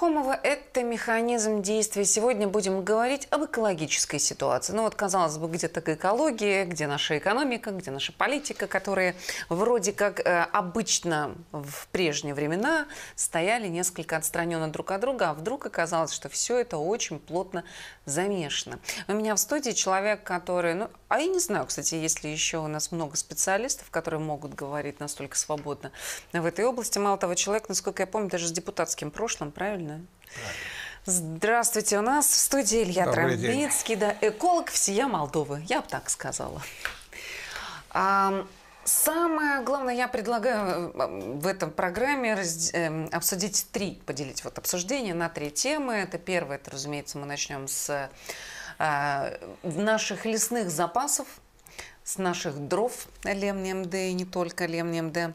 Левицкая-Пахомова. Это «Механизм действия». Сегодня будем говорить об экологической ситуации. Ну вот, казалось бы, где так экология, где наша экономика, где наша политика, которые вроде как э, обычно в прежние времена стояли несколько отстраненно друг от друга, а вдруг оказалось, что все это очень плотно замешано. У меня в студии человек, который, ну, а я не знаю, кстати, есть ли еще у нас много специалистов, которые могут говорить настолько свободно в этой области. Мало того, человек, насколько я помню, даже с депутатским прошлым, правильно? Здравствуйте, у нас в студии Илья Добрый Трамбицкий, да, эколог всея Молдовы, я бы так сказала. А, Самое главное, я предлагаю э, в этом программе раз, э, обсудить три, поделить вот обсуждение на три темы. Это первое, это, разумеется, мы начнем с э, наших лесных запасов, с наших дров ЛМНМД и не только ЛМНМД. А,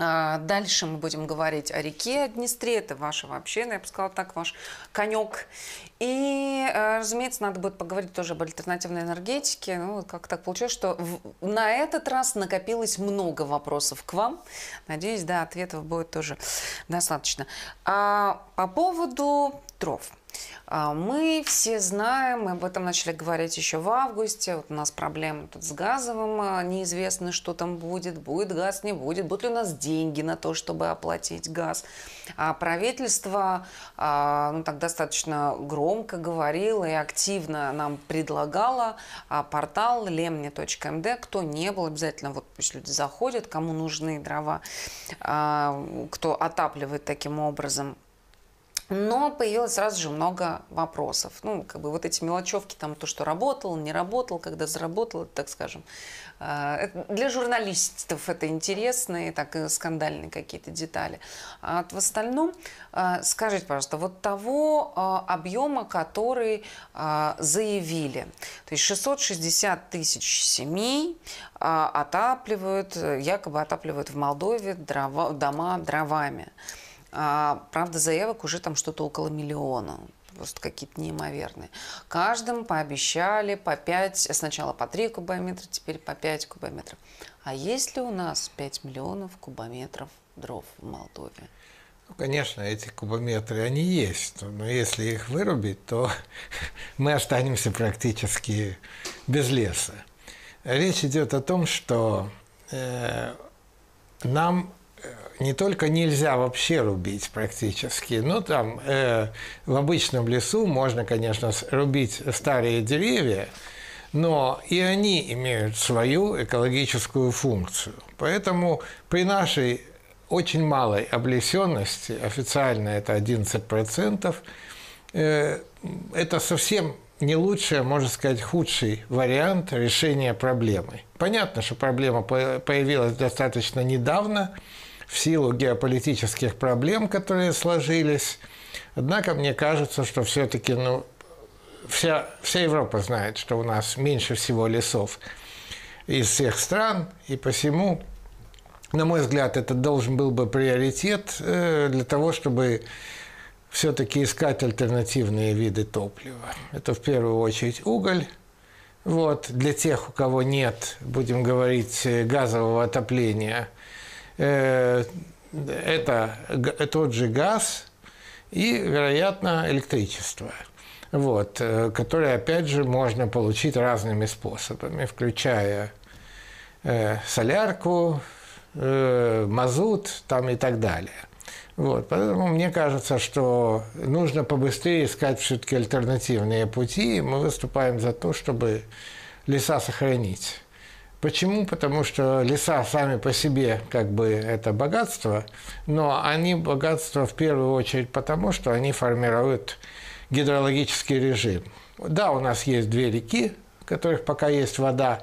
дальше мы будем говорить о реке Днестре. Это ваше вообще, я бы сказала так, ваш конек. И, э, разумеется, надо будет поговорить тоже об альтернативной энергетике. Ну, как так получилось, что в, на этот раз накопилось много вопросов к вам. Надеюсь, да, ответов будет тоже достаточно. А по поводу дров. А, мы все знаем, мы об этом начали говорить еще в августе. Вот у нас проблемы тут с газовым, а, неизвестно, что там будет, будет газ, не будет, будут ли у нас деньги на то, чтобы оплатить газ. А правительство а, ну, так достаточно громко говорило и активно нам предлагало портал lemne.md. Кто не был, обязательно вот пусть люди заходят, кому нужны дрова, кто отапливает таким образом но появилось сразу же много вопросов. Ну, как бы вот эти мелочевки, там то, что работал, не работал, когда заработал, так скажем. Э, для журналистов это интересно и так скандальные какие-то детали. А в остальном, э, скажите, пожалуйста, вот того э, объема, который заявили, то есть 660 тысяч семей отапливают, якобы отапливают в Молдове дрова, дома дровами. А, правда, заявок уже там что-то около миллиона просто какие-то неимоверные. Каждому пообещали по 5, сначала по 3 кубометра, теперь по 5 кубометров. А есть ли у нас 5 миллионов кубометров дров в Молдове? Ну, конечно, эти кубометры, они есть, но если их вырубить, то мы останемся практически без леса. Речь идет о том, что э, нам не только нельзя вообще рубить практически, но там э, в обычном лесу можно, конечно, рубить старые деревья, но и они имеют свою экологическую функцию. Поэтому при нашей очень малой облесенности, официально это 11%, э, это совсем не лучший, а можно сказать, худший вариант решения проблемы. Понятно, что проблема появилась достаточно недавно – в силу геополитических проблем, которые сложились. Однако мне кажется, что все-таки ну, вся, вся Европа знает, что у нас меньше всего лесов из всех стран, и посему, на мой взгляд, это должен был бы приоритет э, для того, чтобы все-таки искать альтернативные виды топлива. Это в первую очередь уголь. Вот, для тех, у кого нет, будем говорить, газового отопления – Э, это тот же газ и, вероятно, электричество. Вот, э, которые, опять же, можно получить разными способами, включая э, солярку, мазут там и так далее. Вот, поэтому мне кажется, что нужно побыстрее искать все-таки альтернативные пути. Мы выступаем за то, чтобы леса сохранить. Почему? Потому что леса сами по себе как бы это богатство, но они богатство в первую очередь потому, что они формируют гидрологический режим. Да, у нас есть две реки, в которых пока есть вода.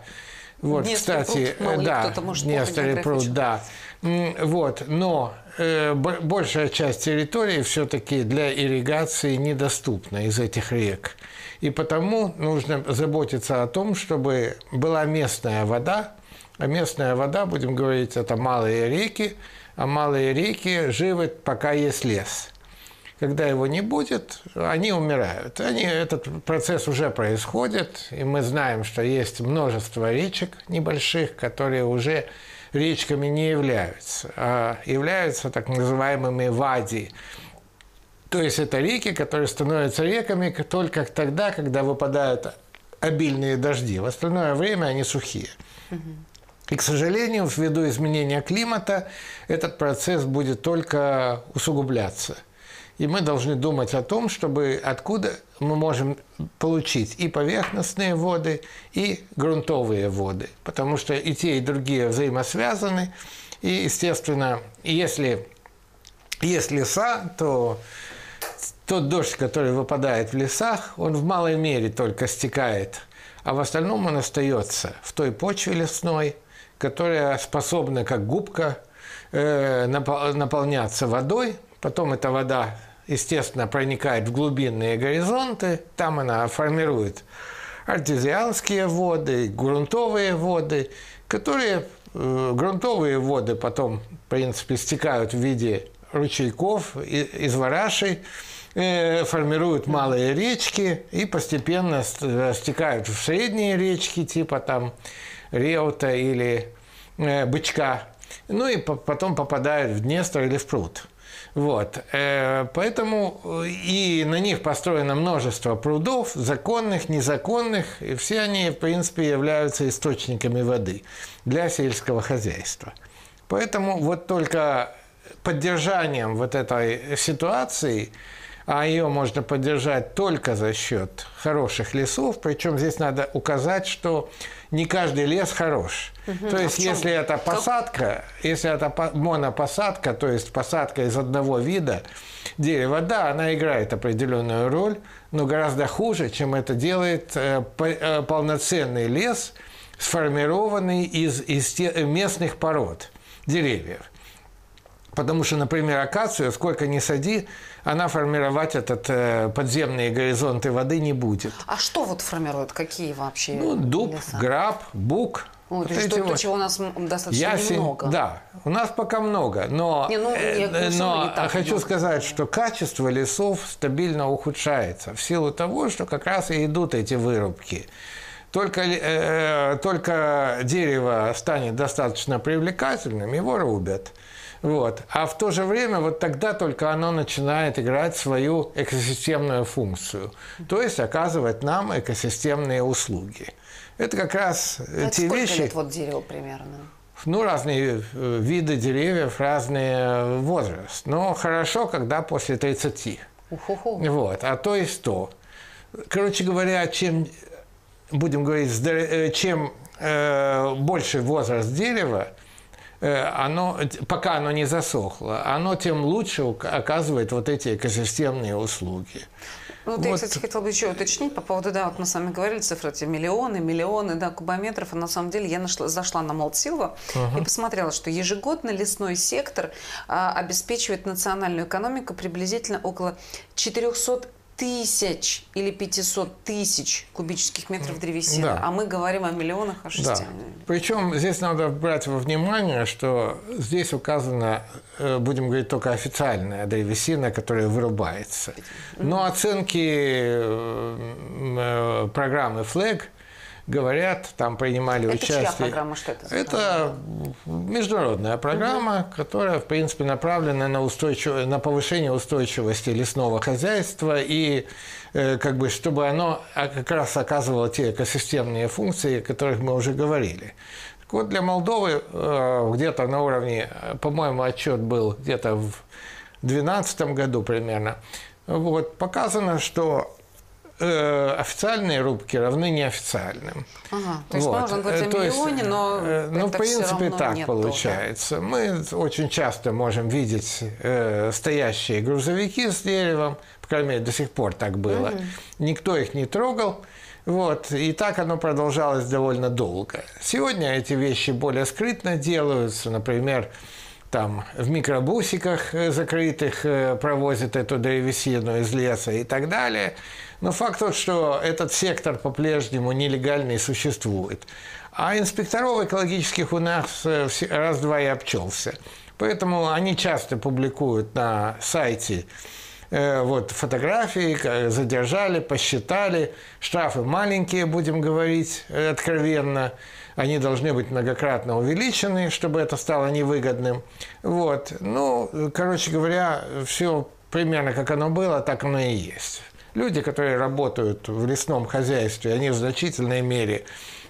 Вот, Днестр кстати, пруд, да, Днестр пруд, да. Вот, но большая часть территории все-таки для ирригации недоступна из этих рек. И потому нужно заботиться о том, чтобы была местная вода, а местная вода, будем говорить, это малые реки, а малые реки живы, пока есть лес. Когда его не будет, они умирают. Они, этот процесс уже происходит, и мы знаем, что есть множество речек небольших, которые уже речками не являются, а являются так называемыми вади, То есть это реки, которые становятся реками только тогда, когда выпадают обильные дожди. В остальное время они сухие. И, к сожалению, ввиду изменения климата этот процесс будет только усугубляться. И мы должны думать о том, чтобы откуда мы можем получить и поверхностные воды, и грунтовые воды. Потому что и те, и другие взаимосвязаны. И, естественно, если есть леса, то тот дождь, который выпадает в лесах, он в малой мере только стекает, а в остальном он остается в той почве лесной, которая способна, как губка, э, наполняться водой. Потом эта вода, естественно, проникает в глубинные горизонты. Там она формирует артезианские воды, грунтовые воды, которые э, грунтовые воды потом, в принципе, стекают в виде ручейков из варашей, э, формируют малые речки и постепенно стекают в средние речки, типа там Реута или э, Бычка, ну и потом попадают в Днестр или в пруд. Вот. Э, поэтому и на них построено множество прудов, законных, незаконных, и все они, в принципе, являются источниками воды для сельского хозяйства. Поэтому вот только поддержанием вот этой ситуации, а ее можно поддержать только за счет хороших лесов, причем здесь надо указать, что не каждый лес хорош. Угу. То есть, а если это посадка, если это монопосадка, то есть посадка из одного вида дерева, да, она играет определенную роль, но гораздо хуже, чем это делает э, э, полноценный лес, сформированный из, из местных пород деревьев. Потому что, например, акацию, сколько ни сади, она формировать этот э, подземные горизонты воды не будет. А что вот формирует? Какие вообще Ну, дуб, леса? граб, бук. О, вот то есть то, вот. чего у нас достаточно Ясень, немного. Да, у нас пока много, но, не, ну, я, э, но не так хочу много. сказать, что качество лесов стабильно ухудшается в силу того, что как раз и идут эти вырубки. Только, э, э только дерево станет достаточно привлекательным, его рубят. Вот. А в то же время вот тогда только оно начинает играть свою экосистемную функцию, то есть оказывать нам экосистемные услуги. Это как раз Это те вещи... лет вот дерево примерно? Ну, разные э, виды деревьев, разный возраст. Но хорошо, когда после 30. Уху-ху. Вот, а то и 100. Короче говоря, чем, будем говорить, э, чем э, больше возраст дерева, Э, оно, пока оно не засохло, оно тем лучше оказывает вот эти экосистемные услуги. Ну, вот, вот. я, кстати, хотела бы еще уточнить по поводу, да, вот мы с вами говорили, цифры эти миллионы, миллионы, да, кубометров, а на самом деле я нашла, зашла на Молтсилва uh-huh. и посмотрела, что ежегодно лесной сектор а, обеспечивает национальную экономику приблизительно около 400 тысяч или 500 тысяч кубических метров древесины, да. а мы говорим о миллионах, о шести. Да. Причем здесь надо брать во внимание, что здесь указано, э, будем говорить, только официальная древесина, которая вырубается. Но оценки э, э, программы FLAG – говорят, там принимали это участие. Чья программа, что это? Это международная программа, угу. которая, в принципе, направлена на, устойчив... на повышение устойчивости лесного хозяйства и э, как бы, чтобы оно как раз оказывало те экосистемные функции, о которых мы уже говорили. Так вот, для Молдовы э, где-то на уровне, по-моему, отчет был где-то в 2012 году примерно, вот, показано, что э, официальные рубки равны неофициальным. Ага, то есть вот. можно говорить о миллионе, но э, Ну, в принципе, так получается. Тоже. Мы очень часто можем видеть э, стоящие грузовики с деревом, по крайней мере, до сих пор так было. Угу. Никто их не трогал. Вот, и так оно продолжалось довольно долго. Сегодня эти вещи более скрытно делаются. Например, там в микробусиках э, закрытых э, провозят эту древесину из леса и так далее. Но факт тот, что этот сектор по-прежнему нелегальный существует. А инспекторов экологических у нас э, раз-два и обчелся. Поэтому они часто публикуют на сайте э, вот, фотографии, задержали, посчитали. Штрафы маленькие, будем говорить откровенно. Они должны быть многократно увеличены, чтобы это стало невыгодным. Вот. Ну, короче говоря, все примерно как оно было, так оно и есть. Люди, которые работают в лесном хозяйстве, они в значительной мере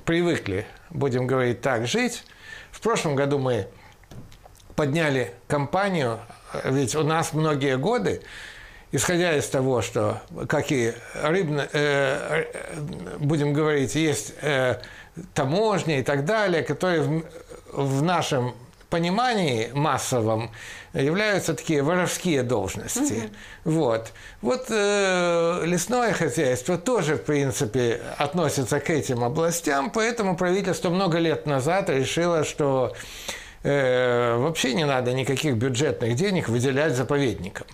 привыкли, будем говорить так, жить. В прошлом году мы подняли компанию, ведь у нас многие годы, исходя из того, что, как и рыбно, э, будем говорить, есть э, таможни и так далее, которые в, в нашем понимании массовом являются такие воровские должности. Угу. Вот, вот э, лесное хозяйство тоже, в принципе, относится к этим областям, поэтому правительство много лет назад решило, что э, вообще не надо никаких бюджетных денег выделять заповедникам.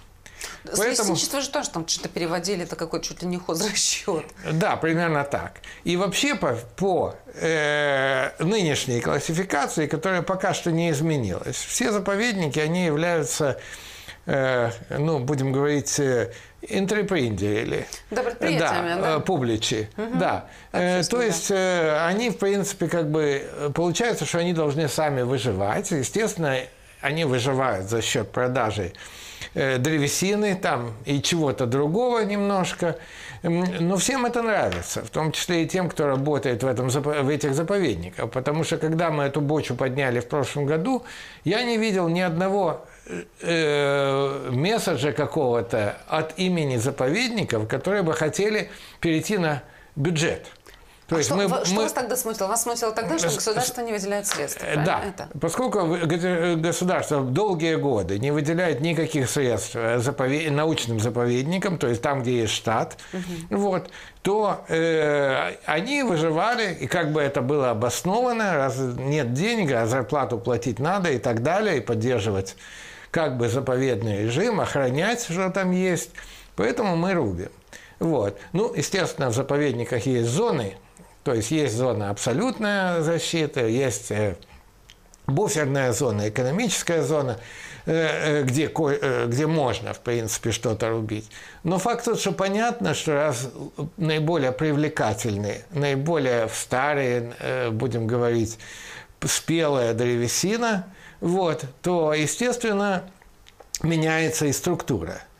Поэтому... Лесничество же тоже там что-то переводили, это какой чуть ли не хозрасчет. Да, примерно так. И вообще по, по э, нынешней классификации, которая пока что не изменилась, все заповедники, они являются, э, ну, будем говорить, э, или да, предприятиями, да, да? публичи, угу. да. Э, то есть э, они, в принципе, как бы, получается, что они должны сами выживать. Естественно, они выживают за счет продажи Э, древесины там и чего-то другого немножко. Но всем это нравится, в том числе и тем, кто работает в, этом, в этих заповедниках. Потому что когда мы эту бочу подняли в прошлом году, я не видел ни одного э, месседжа какого-то от имени заповедников, которые бы хотели перейти на бюджет. То а есть что, мы, что мы... вас тогда смутило? Вас смутило тогда, что государство не выделяет средств, Да, это? поскольку государство долгие годы не выделяет никаких средств э, заповед... научным заповедникам, то есть там, где есть штат, угу. вот, то э, они выживали, и как бы это было обосновано, раз нет денег, а зарплату платить надо и так далее, и поддерживать как бы заповедный режим, охранять, что там есть. Поэтому мы рубим. Вот. Ну, естественно, в заповедниках есть зоны, то есть есть зона абсолютная защита, есть э, буферная зона, экономическая зона, э, э, где, где можно, в принципе, что-то рубить. Но факт тот, что понятно, что раз наиболее привлекательные, наиболее старые, будем говорить, спелая древесина, вот, то, естественно, меняется и структура –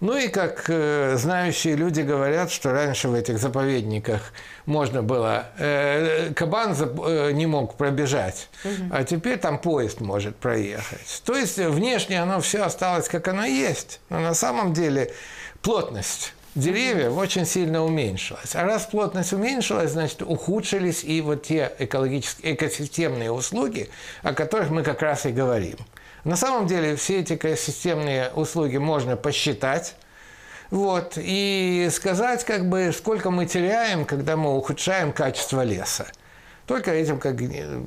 ну и как э, знающие люди говорят, что раньше в этих заповедниках можно было, э, кабан э, не мог пробежать, угу. а теперь там поезд может проехать. То есть внешне оно все осталось как оно есть, но на самом деле плотность деревьев очень сильно уменьшилась. А раз плотность уменьшилась, значит, ухудшились и вот те экологические, экосистемные услуги, о которых мы как раз и говорим. На самом деле все эти экосистемные услуги можно посчитать, вот, и сказать, как бы, сколько мы теряем, когда мы ухудшаем качество леса. Только этим как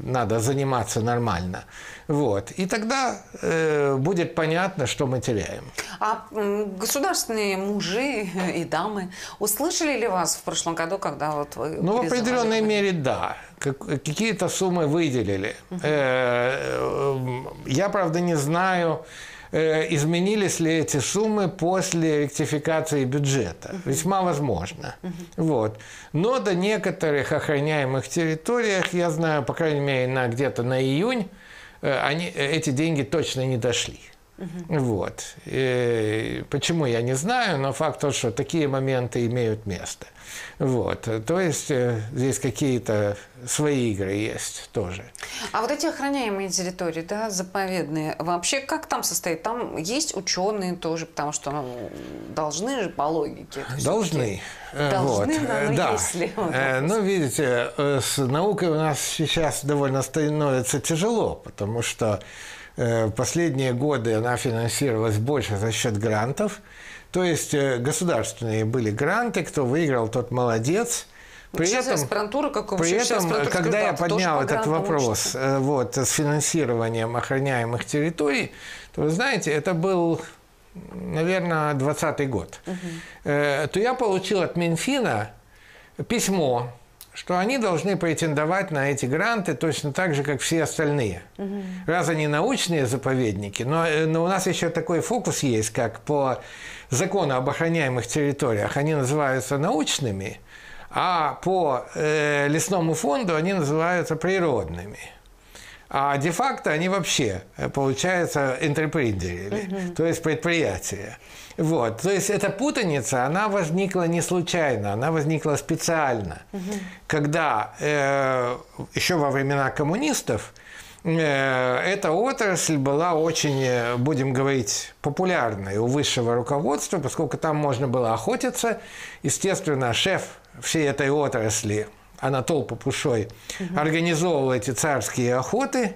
надо заниматься нормально. Вот. И тогда э, будет понятно, что мы теряем. А государственные мужи и дамы услышали ли вас в прошлом году, когда вот вы Ну, в определенной мере, да. Какие-то суммы выделили. Угу. Я, правда, не знаю, Э, изменились ли эти суммы после ректификации бюджета. Угу. Весьма возможно. Угу. Вот. Но до некоторых охраняемых территориях, я знаю, по крайней мере, на, где-то на июнь, они, эти деньги точно не дошли. Угу. Вот. И почему я не знаю, но факт тот, что такие моменты имеют место. Вот. То есть э, здесь какие-то свои игры есть тоже. А вот эти охраняемые территории, да, заповедные, вообще как там состоит? Там есть ученые тоже, потому что ну, должны же по логике. Должны. Э, должны, вот. но да. если... Ну, видите, с наукой у нас сейчас довольно становится тяжело, потому что Э, последние годы она финансировалась больше за счет грантов. То есть э, государственные были гранты, кто выиграл, тот молодец. При Сейчас этом, аспирантура, как при этом когда я поднял этот вопрос учится. Э, вот, с финансированием охраняемых территорий, то вы знаете, это был, наверное, 20 год, угу. то я получил от Минфина письмо что они должны претендовать на эти гранты точно так же, как все остальные. Угу. Раз они научные заповедники, но, э, но у нас еще такой фокус есть, как по закону об охраняемых территориях, они называются научными, а по э, лесному фонду они называются природными. А де-факто они вообще, э, получается, интерпрендерили, угу. то есть предприятия. Вот. То есть эта путаница, она возникла не случайно, она возникла специально. Угу. Когда э, еще во времена коммунистов э, эта отрасль была очень, э, будем говорить, популярной у высшего руководства, поскольку там можно было охотиться. Естественно, шеф всей этой отрасли – Анатол Попушой, угу. организовывал эти царские охоты.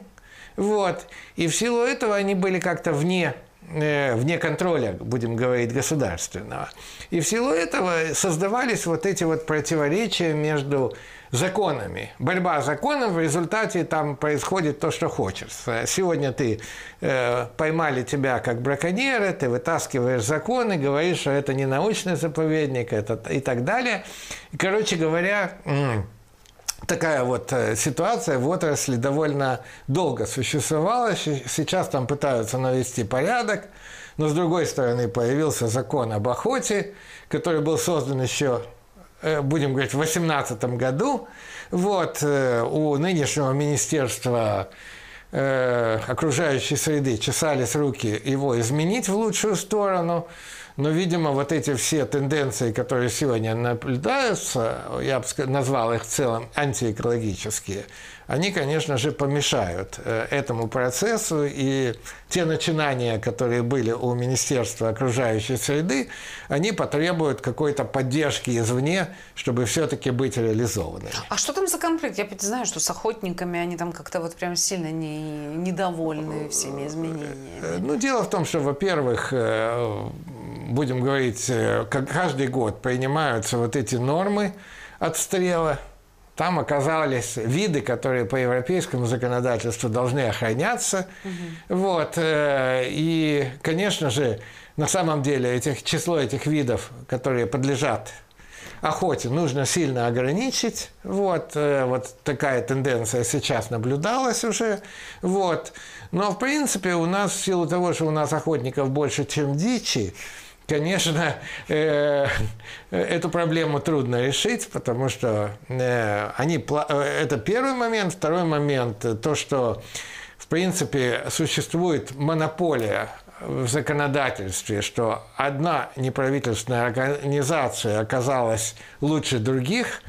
Вот. И в силу этого они были как-то вне э, вне контроля, будем говорить, государственного. И в силу этого создавались вот эти вот противоречия между законами. Борьба законов, в результате там происходит то, что хочется. Сегодня ты э, поймали тебя как браконьера, ты вытаскиваешь законы, говоришь, что это не научный заповедник, это и так далее. Короче говоря, такая вот э, ситуация в отрасли довольно долго существовала. Сейчас там пытаются навести порядок. Но, с другой стороны, появился закон об охоте, который был создан еще, э, будем говорить, в 2018 году. Вот, э, у нынешнего министерства окружающей среды чесались руки его изменить в лучшую сторону. Но, видимо, вот эти все тенденции, которые сегодня наблюдаются, я бы назвал их в целом антиэкологические, они, конечно же, помешают э, этому процессу, и те начинания, которые были у Министерства окружающей среды, они потребуют какой-то поддержки извне, чтобы все-таки быть реализованы. А что там за конфликт? Я знаю, что с охотниками они там как-то вот прям сильно не, недовольны всеми изменениями. Э, ну, дело в том, что, во-первых, э, будем говорить, как каждый год принимаются вот эти нормы отстрела – там оказались виды, которые по европейскому законодательству должны охраняться. Угу. Вот. Э, и, конечно же, на самом деле этих, число этих видов, которые подлежат охоте, нужно сильно ограничить. Вот, э, вот такая тенденция сейчас наблюдалась уже. Вот. Но, в принципе, у нас, в силу того, что у нас охотников больше, чем дичи, конечно, э, эту проблему трудно решить, потому что э, они, э, это первый момент. Второй момент – то, что, в принципе, существует монополия в законодательстве, что одна неправительственная организация оказалась лучше других,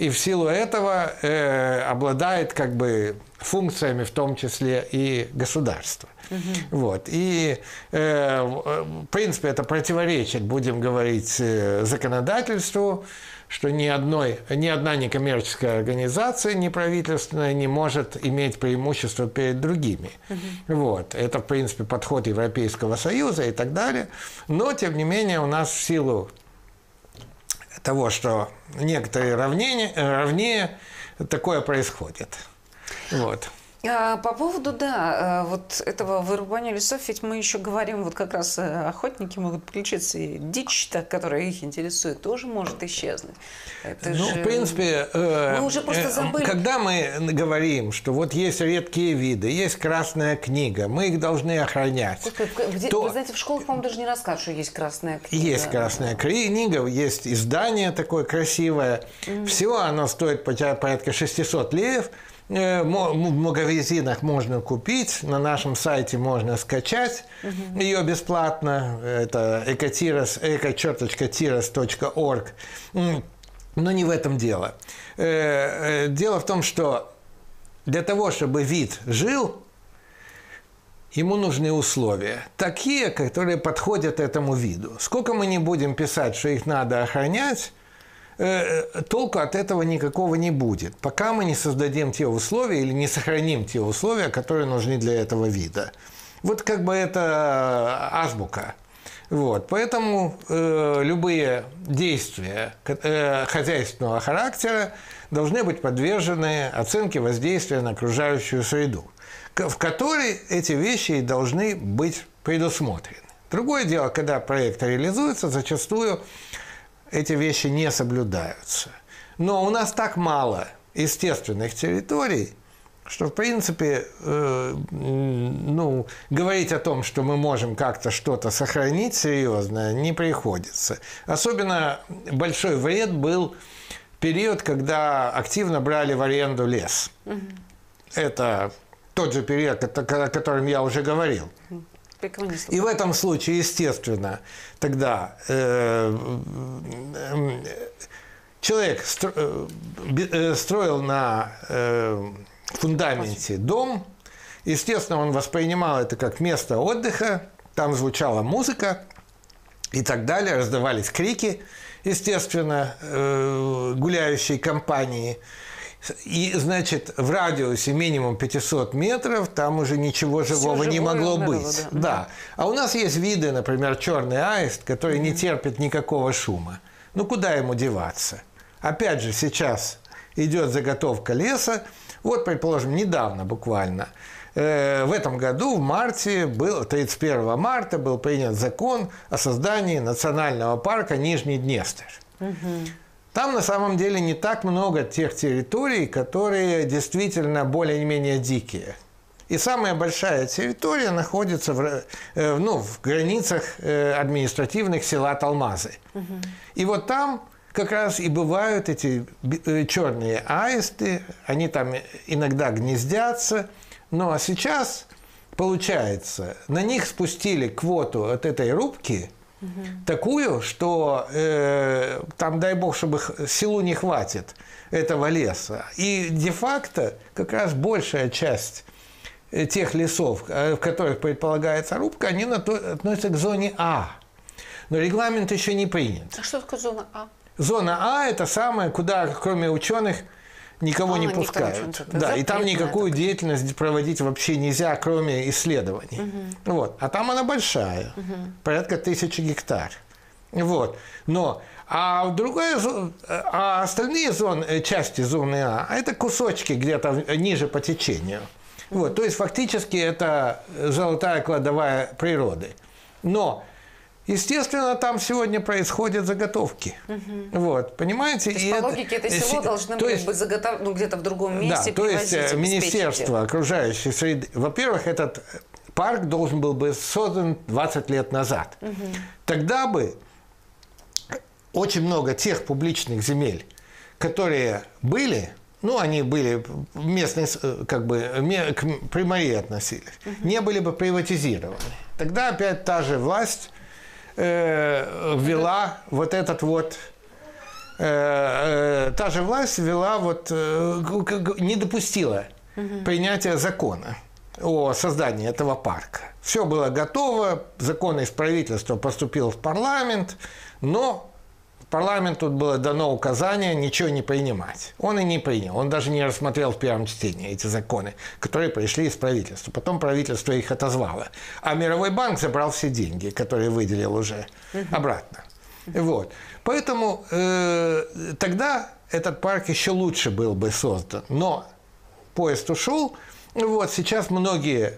и в силу этого э, обладает как бы функциями, в том числе и государства. Угу. Вот. И, э, в принципе, это противоречит, будем говорить, э, законодательству, что ни, одной, ни одна некоммерческая организация неправительственная не может иметь преимущество перед другими. Угу. Вот. Это, в принципе, подход Европейского Союза и так далее. Но, тем не менее, у нас в силу того, что некоторые равнее, равнее такое происходит. Вот. А, по поводу, да, э, вот этого вырубания лесов, ведь мы еще говорим, вот как раз э, охотники могут включиться, и дичь, которая их интересует, тоже может исчезнуть. Это ну, же... в принципе, э, мы уже просто забыли. когда мы говорим, что вот есть редкие виды, есть красная книга, мы их должны охранять. Где, то... Вы знаете, в школах, по-моему, даже не рассказывают, что есть красная книга. Есть красная книга, есть издание такое красивое. Mm. Всего оно стоит порядка 600 лев. Э, в магазинах можно купить, на нашем сайте можно скачать угу. ее бесплатно. Это экотирос, эко-тирос.орг. Но не в этом дело. Э, э, дело в том, что для того, чтобы вид жил, ему нужны условия. Такие, которые подходят этому виду. Сколько мы не будем писать, что их надо охранять, толку от этого никакого не будет, пока мы не создадим те условия или не сохраним те условия, которые нужны для этого вида. Вот как бы это азбука. Вот, поэтому э, любые действия э, хозяйственного характера должны быть подвержены оценке воздействия на окружающую среду, в которой эти вещи должны быть предусмотрены. Другое дело, когда проект реализуется, зачастую эти вещи не соблюдаются. Но у нас так мало естественных территорий, что, в принципе, э, ну, говорить о том, что мы можем как-то что-то сохранить серьезно, не приходится. Особенно большой вред был период, когда активно брали в аренду лес. Угу. Это тот же период, о котором я уже говорил. И в этом случае, естественно, тогда э, человек э, э, строил на э, фундаменте дом, естественно, он воспринимал это как место отдыха, там звучала музыка и так далее, раздавались крики, естественно, гуляющей компании – и, значит, в радиусе минимум 500 метров там уже ничего живого не могло народу, быть. Да. да. А у нас есть виды, например, черный аист, который mm-hmm. не терпит никакого шума. Ну, куда ему деваться? Опять же, сейчас идет заготовка леса. Вот, предположим, недавно буквально, э, в этом году, в марте, был, 31 марта был принят закон о создании национального парка Нижний Днестр. Угу. Там на самом деле не так много тех территорий, которые действительно более-менее дикие. И самая большая территория находится в, э, ну, в границах э, административных села Талмазы. Угу. И вот там как раз и бывают эти э, черные аисты, они там иногда гнездятся. Ну а сейчас, получается, на них спустили квоту от этой рубки – угу. такую, что э, там, дай бог, чтобы силу не хватит этого леса. И де-факто как раз большая часть э, тех лесов, э, в которых предполагается рубка, они относятся к зоне А. Но регламент еще не принят. А что такое зона А? Зона А – это самое, куда, кроме ученых, никого а, не пускают. Да, и там никакую деятельность проводить вообще нельзя, кроме исследований. Угу. Вот. А там она большая, угу. порядка тысячи гектар. Вот. Но а другая а остальные зоны, э, части зоны А, это кусочки где-то ниже по течению. Вот, то есть фактически это золотая кладовая природы. Но Естественно, там сегодня происходят заготовки. Угу. Вот, понимаете? То есть, и по это, логике, это село должно то есть, быть заготов... ну, где-то в другом месте Да, то есть э, Министерство окружающей среды... Во-первых, этот парк должен был быть создан 20 лет назад. Угу. Тогда бы очень много тех публичных земель, которые были, ну, они были местные, э, как бы, к примарии относились, угу. не были бы приватизированы. Тогда опять та же власть э, ввела вот этот вот э, э, та же власть ввела вот э, не допустила угу. принятия закона о создании этого парка. Все было готово, закон из правительства поступил в парламент, но Парламенту было дано указание ничего не принимать. Он и не принял. Он даже не рассмотрел в первом чтении эти законы, которые пришли из правительства. Потом правительство их отозвало. А Мировой банк забрал все деньги, которые выделил уже обратно. Вот. Поэтому э, тогда этот парк еще лучше был бы создан. Но поезд ушел. Вот сейчас многие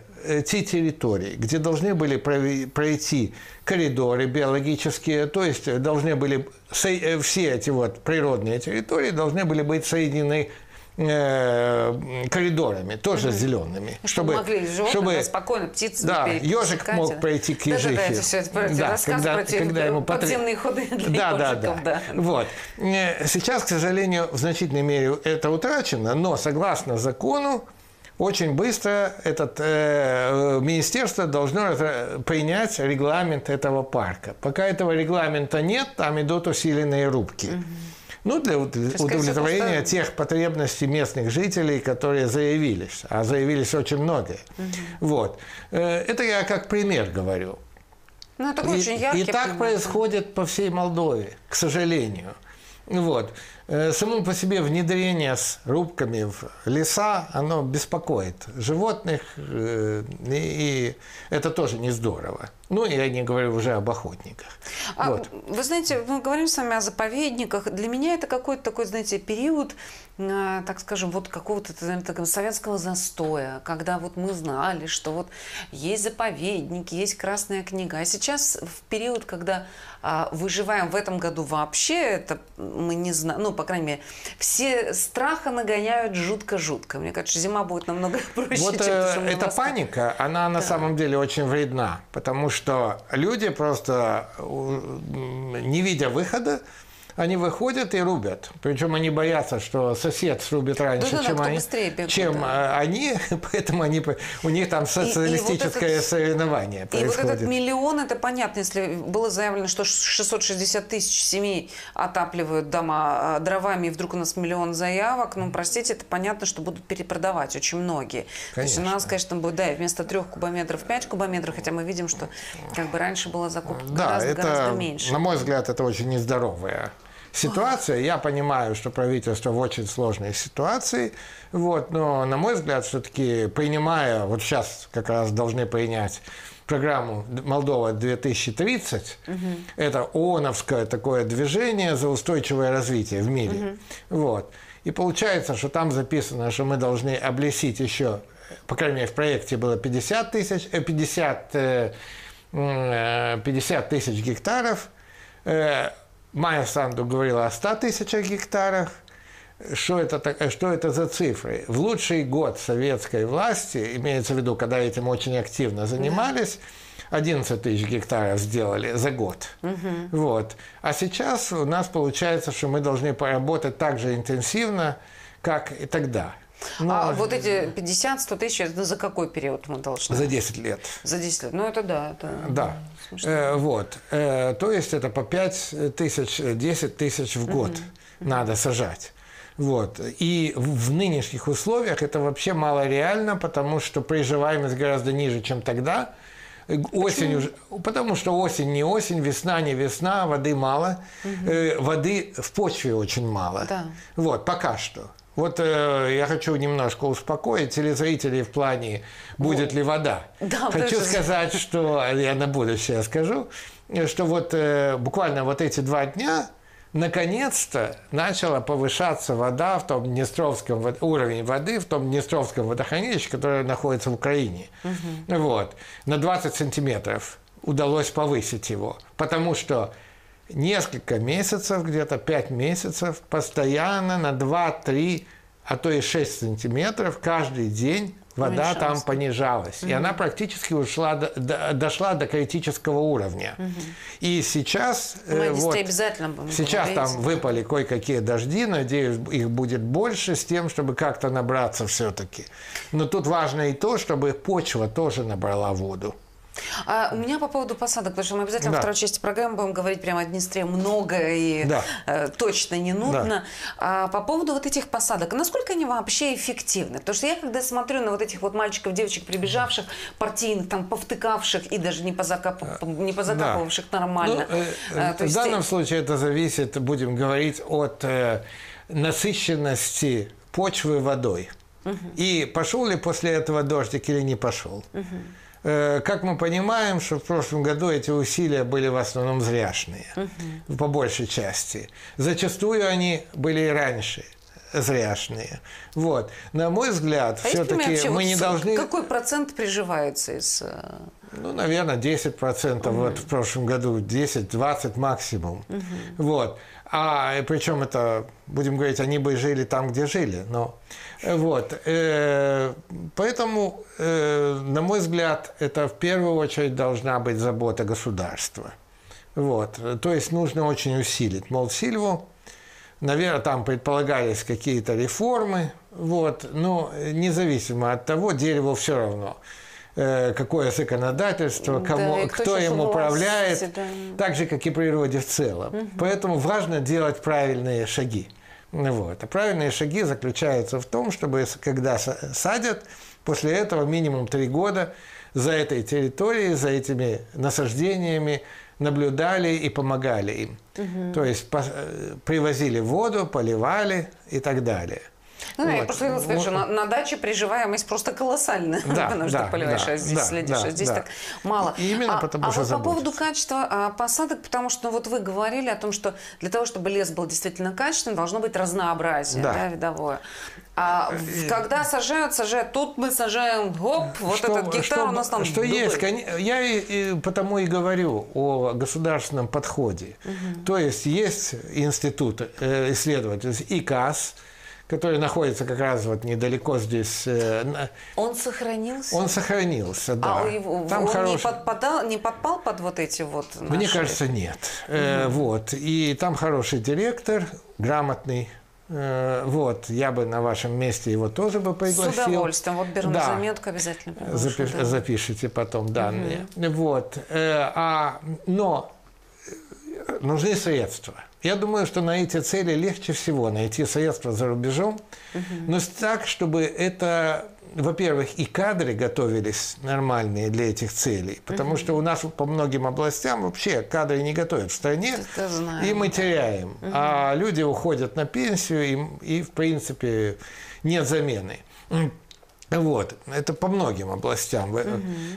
те территории, где должны были пройти коридоры биологические, то есть должны были э, все эти вот природные территории должны были быть соединены э, коридорами, тоже угу. зелеными, чтобы, могли чтобы спокойно птицы да, ежик мог пройти к ежихе. Да, да, это все, это да, когда, про когда ему подземные ходы для да, да, да, да. Вот. Сейчас, к сожалению, в значительной мере это утрачено, но согласно закону очень быстро это э, министерство должно принять регламент этого парка. Пока этого регламента нет, там идут усиленные рубки. Угу. Ну, для удовлетворения просто... тех потребностей местных жителей, которые заявились. А заявились очень многие. Угу. Вот. Э, это я как пример говорю. Ну, это очень яркий и так пример. происходит по всей Молдове, к сожалению. Вот. Э, само по себе внедрение с рубками в леса, оно беспокоит животных, э, и это тоже не здорово. Ну, я не говорю уже об охотниках. А, вот. Вы знаете, мы говорим с вами о заповедниках. Для меня это какой-то такой, знаете, период, э, так скажем, вот какого-то, такого советского застоя, когда вот мы знали, что вот есть заповедники, есть Красная книга. А сейчас в период, когда а, выживаем в этом году вообще, это мы не знаем, ну, по крайней мере, все страха нагоняют жутко-жутко. Мне кажется, зима будет намного проще, вот, чем э, эта паника, она на самом деле очень вредна, потому что люди просто, не видя выхода, они выходят и рубят. Причем они боятся, что сосед срубит раньше, Да-да-да, чем, кто они, быстрее бегут, чем да. э, они, поэтому они, у них там социалистическое этот- соревнование И вот происходит. этот миллион, это понятно, если было заявлено, что 660 тысяч семей отапливают дома а, дровами, и вдруг у нас миллион заявок, ну, простите, это понятно, что будут перепродавать очень многие. То есть у Конечно. нас, конечно, будет, да, и вместо трех кубометров 5 кубометров, хотя мы видим, что как бы раньше была закупка Да, гораздо, это, гораздо меньше. на мой взгляд, это очень нездоровая ситуация. Я понимаю, что правительство в очень сложной ситуации, вот, но, на мой взгляд, все-таки принимая, вот сейчас как раз должны принять программу Молдова 2030, это ООНовское такое движение за устойчивое развитие в мире. Вот. И получается, что там записано, что мы должны облесить еще, по крайней мере, в проекте было 50 тысяч, э, 50, э, м, э, 50 тысяч гектаров. Э, Майя Санду говорила о 100 тысячах гектарах. Что это, так- что это за цифры? В лучший год советской власти, имеется в виду, когда этим очень активно занимались, 11 тысяч гектаров сделали за год. Вот. А сейчас у нас получается, что мы должны поработать так же интенсивно, как и тогда. Но а вот эти 50-100 тысяч, это за какой период мы должны? за 10 лет. За 10 лет. Ну, это да. Это... Да. Смешно. Э, вот. Э, то есть это по 5 тысяч, 10 тысяч в год надо сажать. Вот. И в, в нынешних условиях это вообще мало реально, потому что приживаемость гораздо ниже, чем тогда. Э, Осень уже, потому что осень не осень, весна не весна, воды мало, Э, воды в почве очень мало. Да. Вот, пока что. Вот э, я хочу немножко успокоить телезрителей в плане, будет ли вода. Да, хочу даже- сказать, что я на будущее скажу, что вот э, буквально вот эти два дня наконец-то начала повышаться вода в том Днестровском, уровень воды в том Днестровском водохранилище, которое находится в Украине. Вот. На 20 сантиметров удалось повысить его, потому что несколько месяцев, где-то 5 месяцев, постоянно на 2-3, а то и 6 сантиметров каждый день вода там понижалась. И она практически ушла до- до- дошла до критического уровня. И сейчас... Э, а вот, обязательно будем Сейчас там говорить. выпали кое-какие дожди, надеюсь, их будет больше с тем, чтобы как-то набраться все-таки. Но тут важно и то, чтобы почва тоже набрала воду. А у меня по поводу посадок, потому что мы обязательно Да. во второй части программы будем говорить прямо о Днестре много и Да. э, точно не нудно. А по поводу вот этих посадок, насколько они вообще эффективны? Потому что я когда смотрю на вот этих вот мальчиков, девочек, прибежавших, партийных, там, повтыкавших и даже не, позакап... не позакапывавших нормально. Ну, э, Э, в есть, данном случае это зависит, будем говорить, от э, насыщенности почвы водой. И пошел ли после этого дождик или не пошел. Э, Как мы понимаем, что в прошлом году эти усилия были в основном зряшные, по большей части. Зачастую они были и раньше зряшные. Вот. На мой взгляд, а все-таки мы не должны... Какой процент приживается из... э, Ну, наверное, 10%. Вот в прошлом году 10-20 максимум. Вот. А причем это, будем говорить, они бы жили там, где жили. Но, э, вот. Э, поэтому, э, на мой взгляд, это в первую очередь должна быть забота государства. Вот. То есть нужно очень усилить Молсильву. Наверное, там предполагались какие-то реформы, вот, но независимо от того, дереву все равно, какое законодательство, Да, кому, и кто кто им у власти, управляет, да. так же, как и природе в целом. Поэтому важно делать правильные шаги. Вот. А правильные шаги заключаются в том, чтобы, когда са- садят, после этого минимум три года за этой территорией, за этими насаждениями наблюдали и помогали им. То есть по- э, привозили воду, поливали и так далее. Ну, я Вот. просто хотела сказать, что на, на даче приживаемость просто колоссальная, Да, потому что да, поливаешь, да, а здесь да, следишь, да, а здесь да. так мало. И именно а, потому а что вот по поводу качества а, посадок, потому что ну, вот вы говорили о том, что для того, чтобы лес был действительно качественным, должно быть разнообразие Да. да, видовое. А в- когда сажают, сажают, тут мы сажаем, гоп, вот Что- этот гектар что- у нас там Что дубы. есть, я и, и потому и говорю о государственном подходе. То есть есть институт э, исследовательский ИКАС, который находится как раз вот недалеко здесь. Э, он сохранился? Он сохранился, да. А его, Там он хороший... не, подпадал, не подпал под вот эти вот наши... Мне кажется, нет. Угу. Вот. И там хороший директор, грамотный, Э, вот, я бы на вашем месте его тоже бы пригласил. С удовольствием. Вот беру да. заметку обязательно. Запиш, да. Запишите потом данные. Угу. Вот. Э, а, но э, нужны средства. Я думаю, что на эти цели легче всего найти средства за рубежом, угу. но так, чтобы это во-первых, и кадры готовились нормальные для этих целей, потому угу. что у нас по многим областям вообще кадры не готовят в стране, и мы теряем. Угу. А люди уходят на пенсию, и, и в принципе нет замены. Вот, это по многим областям. Угу.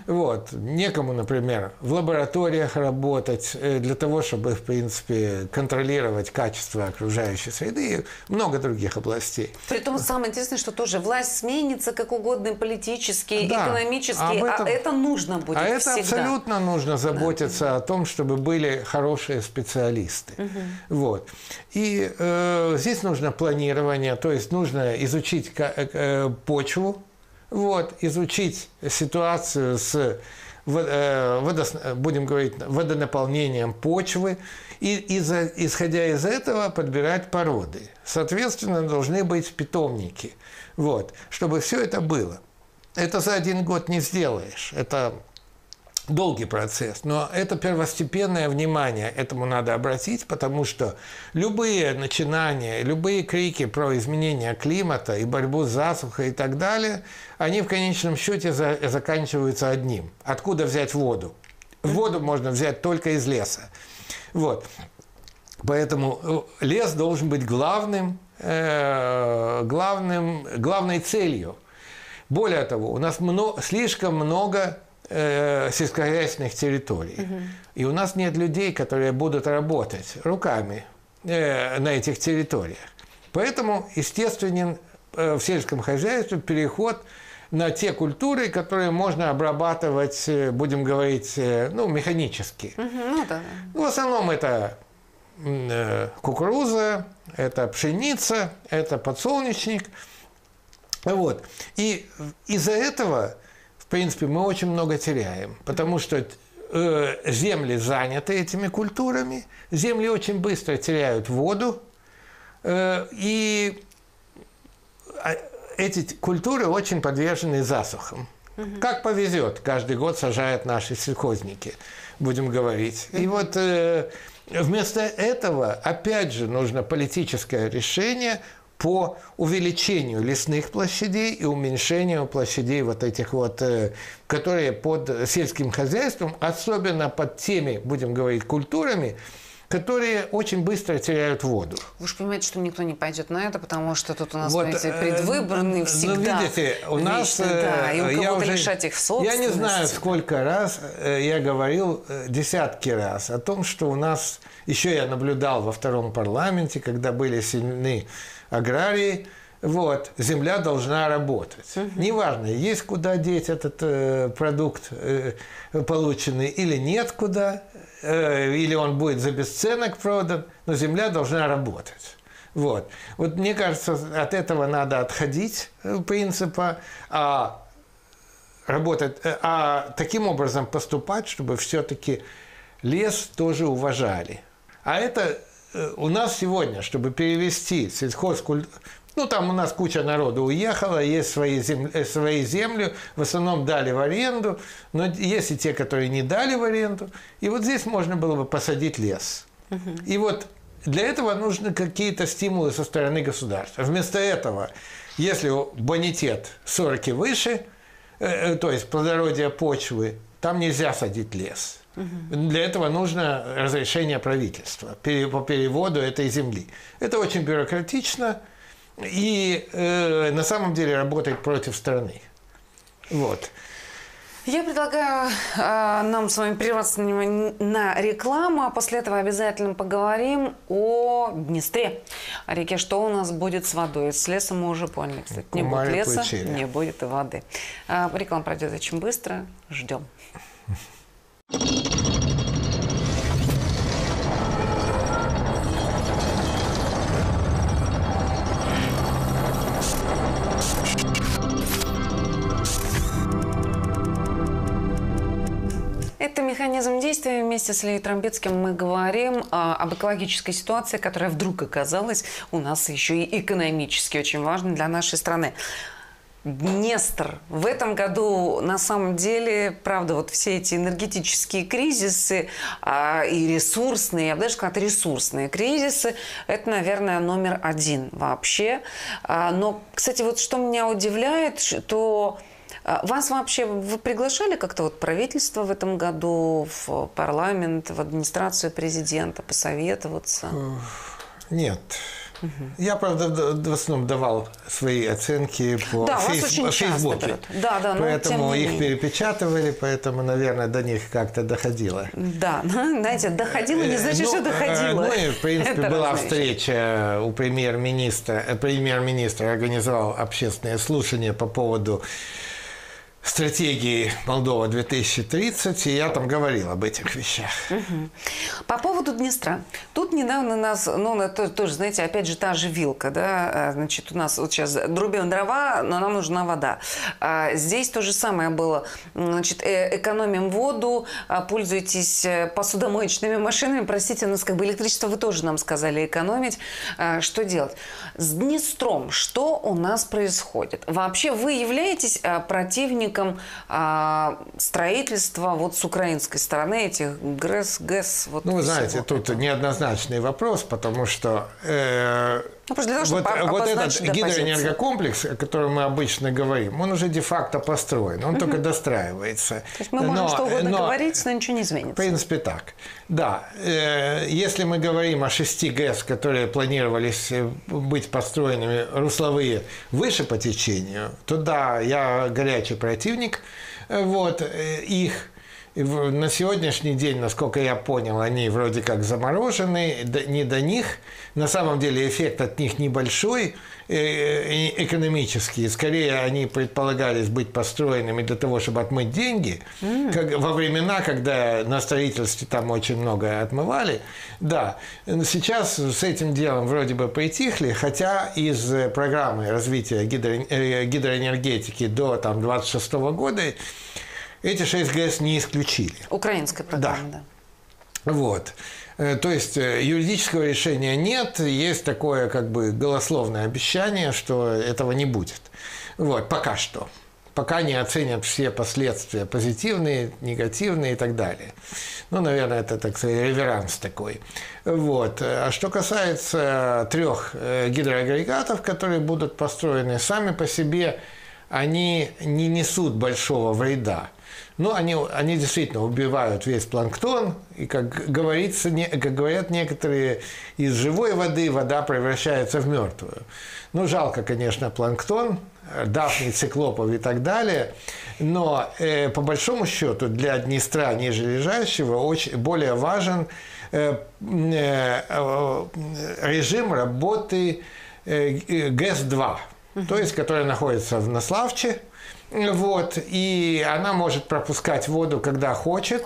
Вот, некому, например, в лабораториях работать э, для того, чтобы, в принципе, контролировать качество окружающей среды и много других областей. Притом самое интересное, что тоже власть сменится как угодно политически, да, экономически, а этом, а это нужно будет А всегда. это абсолютно нужно заботиться да. о том, чтобы были хорошие специалисты. Угу. Вот. И э, здесь нужно планирование, то есть нужно изучить э, почву, вот, изучить ситуацию с э, водос, будем говорить, водонаполнением почвы, и из, исходя из этого подбирать породы. Соответственно, должны быть питомники, вот, чтобы все это было. Это за один год не сделаешь. Это долгий процесс, но это первостепенное внимание этому надо обратить, потому что любые начинания, любые крики про изменение климата и борьбу с засухой и так далее, они в конечном счете за, заканчиваются одним. Откуда взять воду? Воду можно взять только из леса. Вот. Поэтому э, лес должен быть главным, э, главным, главной целью. Более того, у нас много, слишком много э, сельскохозяйственных территорий. Угу. И у нас нет людей, которые будут работать руками э, на этих территориях. Поэтому естественен э, в сельском хозяйстве переход на те культуры, которые можно обрабатывать, э, будем говорить, э, ну, механически. Угу, ну, да. ну, в основном это кукуруза, это пшеница, это подсолнечник. Вот. И из-за этого в принципе, мы очень много теряем, потому что э, земли заняты этими культурами, земли очень быстро теряют воду, э, и а, эти культуры очень подвержены засухам. Угу. Как повезет, каждый год сажают наши сельхозники, будем говорить. И вот э, вместо этого, опять же, нужно политическое решение по увеличению лесных площадей и уменьшению площадей вот этих вот, э, которые под сельским хозяйством, особенно под теми, будем говорить, культурами, которые очень быстро теряют воду. Вы же понимаете, что никто не пойдет на это, потому что тут у нас, вот, понимаете, предвыборный ну, всегда. Ну, видите, у нас... Вечно, да, и у э, кого-то решать их в Я не знаю, сколько раз э, я говорил, десятки раз, о том, что у нас... Еще я наблюдал во втором парламенте, когда были сильны аграрии, вот, земля должна работать. Угу. Неважно, есть куда деть этот э, продукт э, полученный или нет куда, э, или он будет за бесценок продан, но земля должна работать. Вот. вот мне кажется, от этого надо отходить э, принципа, а работать, э, а таким образом поступать, чтобы все-таки лес тоже уважали. А это у нас сегодня, чтобы перевести сельхозкультуру, ну, там у нас куча народу уехала, есть свои земли, э, свои земли, в основном дали в аренду, но есть и те, которые не дали в аренду. И вот здесь можно было бы посадить лес. Угу. И вот для этого нужны какие-то стимулы со стороны государства. Вместо этого, если бонитет 40 и выше, э, то есть плодородие почвы, там нельзя садить лес. Угу. Для этого нужно разрешение правительства по переводу этой земли. Это очень бюрократично и э, на самом деле работает против страны. Вот. Я предлагаю э, нам с вами прерваться на рекламу, а после этого обязательно поговорим о Днестре, о реке. Что у нас будет с водой? С лесом мы уже поняли, кстати. Не будет леса, не будет и воды. Э, реклама пройдет очень быстро. Ждем. Это механизм действия. Вместе с Леей Трамбецким мы говорим а, об экологической ситуации, которая вдруг оказалась у нас еще и экономически очень важной для нашей страны. Днестр. В этом году, на самом деле, правда, вот все эти энергетические кризисы а, и ресурсные, я бы даже сказала, ресурсные кризисы, это, наверное, номер один вообще. А, но, кстати, вот что меня удивляет, что а, вас вообще, вы приглашали как-то вот правительство в этом году, в парламент, в администрацию президента посоветоваться? Нет. Я, правда, в основном давал свои оценки по да, фейс... Фейсбуке. Да, да, поэтому но, их перепечатывали, поэтому, наверное, до них как-то доходило. Да, знаете, доходило не значит, ну, что доходило. Ну и, в принципе, Это была разные встреча у премьер-министра. Премьер-министр организовал общественное слушание по поводу стратегии Молдова 2030, и я там говорил об этих вещах. Угу. По поводу Днестра. Тут недавно нас, ну, это тоже, знаете, опять же, та же вилка, да, а, значит, у нас вот сейчас друбим дрова, но нам нужна вода. А здесь то же самое было. Значит, э, экономим воду, а, пользуйтесь э, посудомоечными машинами, простите, нас как бы электричество вы тоже нам сказали экономить. А, что делать? С Днестром что у нас происходит? Вообще вы являетесь противником участником а, строительства вот с украинской стороны этих ГРЭС, ГЭС. Вот ну, вы знаете, тут этого. неоднозначный вопрос, потому что э, ну, того, вот, вот этот гидроэнергокомплекс, о котором мы обычно говорим, он уже де-факто построен, он угу. только достраивается. То есть мы можем но, что угодно но, говорить, но ничего не изменится. В принципе, так. Да. Э, если мы говорим о шести ГЭС, которые планировались э, быть построенными русловые выше по течению, то да, я горячий противник э, вот, их на сегодняшний день, насколько я понял, они вроде как заморожены, не до них. На самом деле эффект от них небольшой э, экономический. Скорее, они предполагались быть построенными для того, чтобы отмыть деньги. Mm. Как, во времена, когда на строительстве там очень много отмывали. Да, сейчас с этим делом вроде бы притихли, хотя из программы развития гидро, э, гидроэнергетики до там, 26 года эти 6 ГЭС не исключили. Украинская программа, да. да. Вот. Э, то есть э, юридического решения нет, есть такое как бы голословное обещание, что этого не будет. Вот, пока что. Пока не оценят все последствия, позитивные, негативные и так далее. Ну, наверное, это, так сказать, реверанс такой. Вот. А что касается трех э, гидроагрегатов, которые будут построены сами по себе, они не несут большого вреда. Но они, они действительно убивают весь планктон, и, как, говорится, не, как говорят некоторые, из живой воды вода превращается в мертвую. Ну, жалко, конечно, планктон, дафний, циклопов и так далее, но э, по большому счету для Днестра нижележащего очень, более важен э, э, э режим работы э, ГЭС-2, то есть, который находится в Наславче, вот, и она может пропускать воду, когда хочет.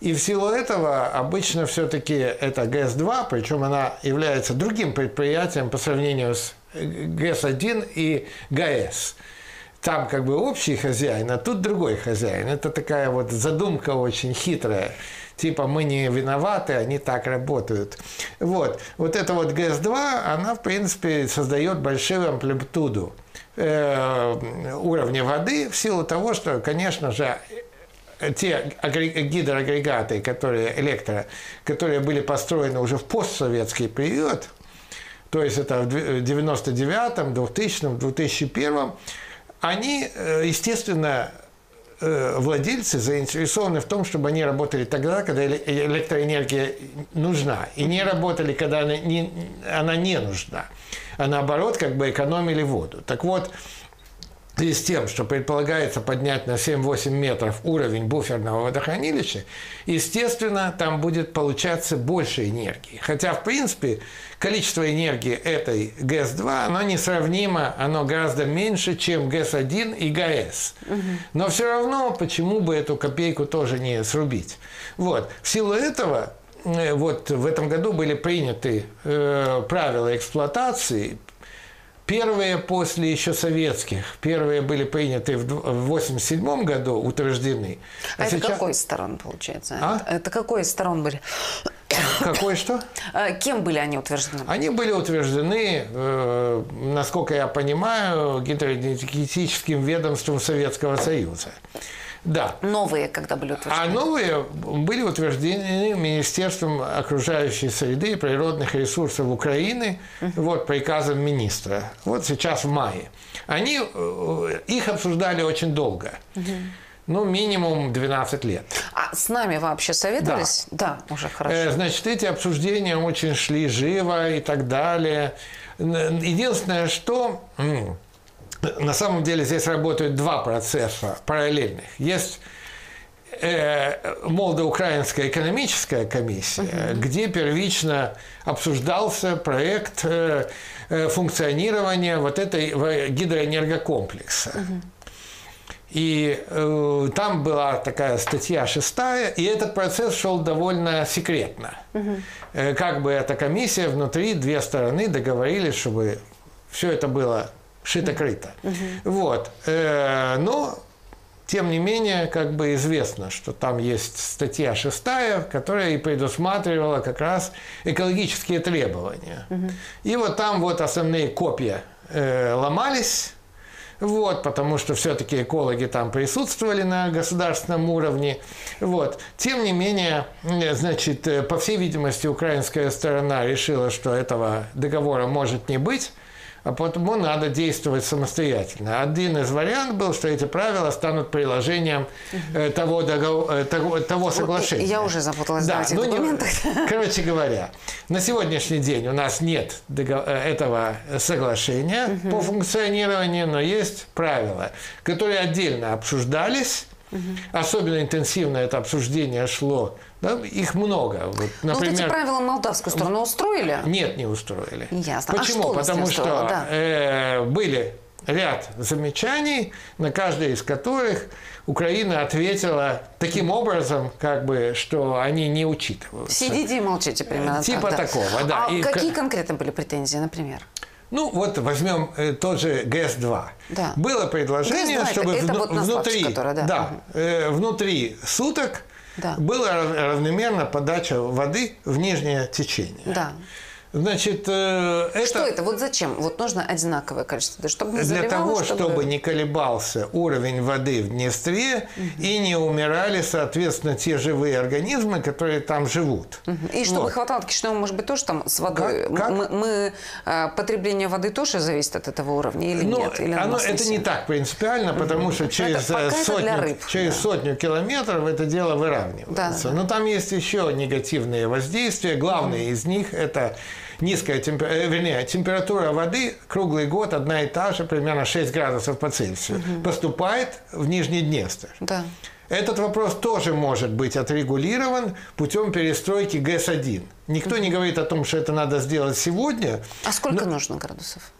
И в силу этого обычно все-таки это ГЭС-2, причем она является другим предприятием по сравнению с ГЭС-1 и ГАЭС. Там как бы общий хозяин, а тут другой хозяин. Это такая вот задумка очень хитрая. Типа мы не виноваты, они так работают. Вот, вот эта вот ГЭС-2, она в принципе создает большую амплитуду уровня воды в силу того, что, конечно же, те гидроагрегаты, которые электро, которые были построены уже в постсоветский период, то есть это в 99-м, 2000-м, 2001 они, э, естественно, э, владельцы заинтересованы в том, чтобы они работали тогда, когда электроэнергия нужна, и не работали, когда она не, она не нужна а наоборот как бы экономили воду. Так вот, и с тем, что предполагается поднять на 7-8 метров уровень буферного водохранилища, естественно, там будет получаться больше энергии. Хотя, в принципе, количество энергии этой ГЭС-2, оно несравнимо, оно гораздо меньше, чем ГЭС-1 и ГАЭС. Но все равно, почему бы эту копейку тоже не срубить? Вот. В силу этого вот в этом году были приняты э, правила эксплуатации Первые после еще советских, первые были приняты в 1987 году, утверждены. А, а это сейчас... какой из сторон, получается? А? Это какой из сторон были? Какой что? А, кем были они утверждены? Они были утверждены, э, насколько я понимаю, гидроэнергетическим ведомством Советского Союза. Да. Новые, когда были утверждены? А новые были утверждены Министерством окружающей среды и природных ресурсов Украины, uh вот, приказом министра. Вот сейчас в мае. Они, э, их обсуждали очень долго. Ну, минимум 12 лет. А с нами вообще советовались? Да, да уже хорошо. Э, значит, эти обсуждения очень шли живо и так далее. Единственное, что на самом деле здесь работают два процесса параллельных. Есть э, Молдо-Украинская экономическая комиссия, угу. где первично обсуждался проект э, э, функционирования вот этой гидроэнергокомплекса. Угу. И э, там была такая статья шестая, и этот процесс шел довольно секретно. Угу. Э, как бы эта комиссия внутри, две стороны договорились, чтобы все это было шито-крыто. Угу. Вот. Э, но, тем не менее, как бы известно, что там есть статья шестая, которая и предусматривала как раз экологические требования. Угу. И вот там вот основные копья э, ломались, вот, потому что все-таки экологи там присутствовали на государственном уровне. Вот. Тем не менее, значит, э, по всей видимости, украинская сторона решила, что этого договора может не быть а потому надо действовать самостоятельно. Один из вариантов был, что эти правила станут приложением э, того, договор, э, того, того соглашения. Я уже запуталась да, в этих ну, документах. Не, короче говоря, на сегодняшний день у нас нет договор, э, этого соглашения угу. по функционированию, но есть правила, которые отдельно обсуждались. Угу. Особенно интенсивно это обсуждение шло да, их много. Вот, например, ну, вот эти правила молдавскую сторону устроили? Нет, не устроили. Ясно. А Почему? А что Потому что да. э, были ряд замечаний, на каждое из которых Украина ответила таким образом, как бы, что они не учитываются. Сидите и молчите примерно Типа так, да. такого, да. А и какие к... конкретно были претензии, например? Ну, вот возьмем э, тот же ГЭС-2. Да. Было предложение, ГЭС-2 чтобы это, это вот внутри, которая, да. Да, э, внутри суток да. была равномерно подача воды в нижнее течение. Да. Значит, э, это... Что это? Вот зачем? Вот нужно одинаковое количество, чтобы не Для того, чтобы... чтобы не колебался уровень воды в Днестре угу. и не умирали, соответственно, те живые организмы, которые там живут. Угу. И чтобы вот. хватало кишного, может быть, тоже там с водой. Как? Как? Мы, мы, а, потребление воды тоже зависит от этого уровня или Но нет? Или оно, это не так принципиально, угу. потому что через, это, сотню, рыб, через да. сотню километров это дело выравнивается. Да. Но там есть еще негативные воздействия. Главное угу. из них это низкая температура, э, вернее, температура воды круглый год одна и та же, примерно 6 градусов по Цельсию, угу. поступает в Нижний Днестр. Да. Этот вопрос тоже может быть отрегулирован путем перестройки ГЭС-1. Никто угу. не говорит о том, что это надо сделать сегодня. А сколько но... нужно градусов?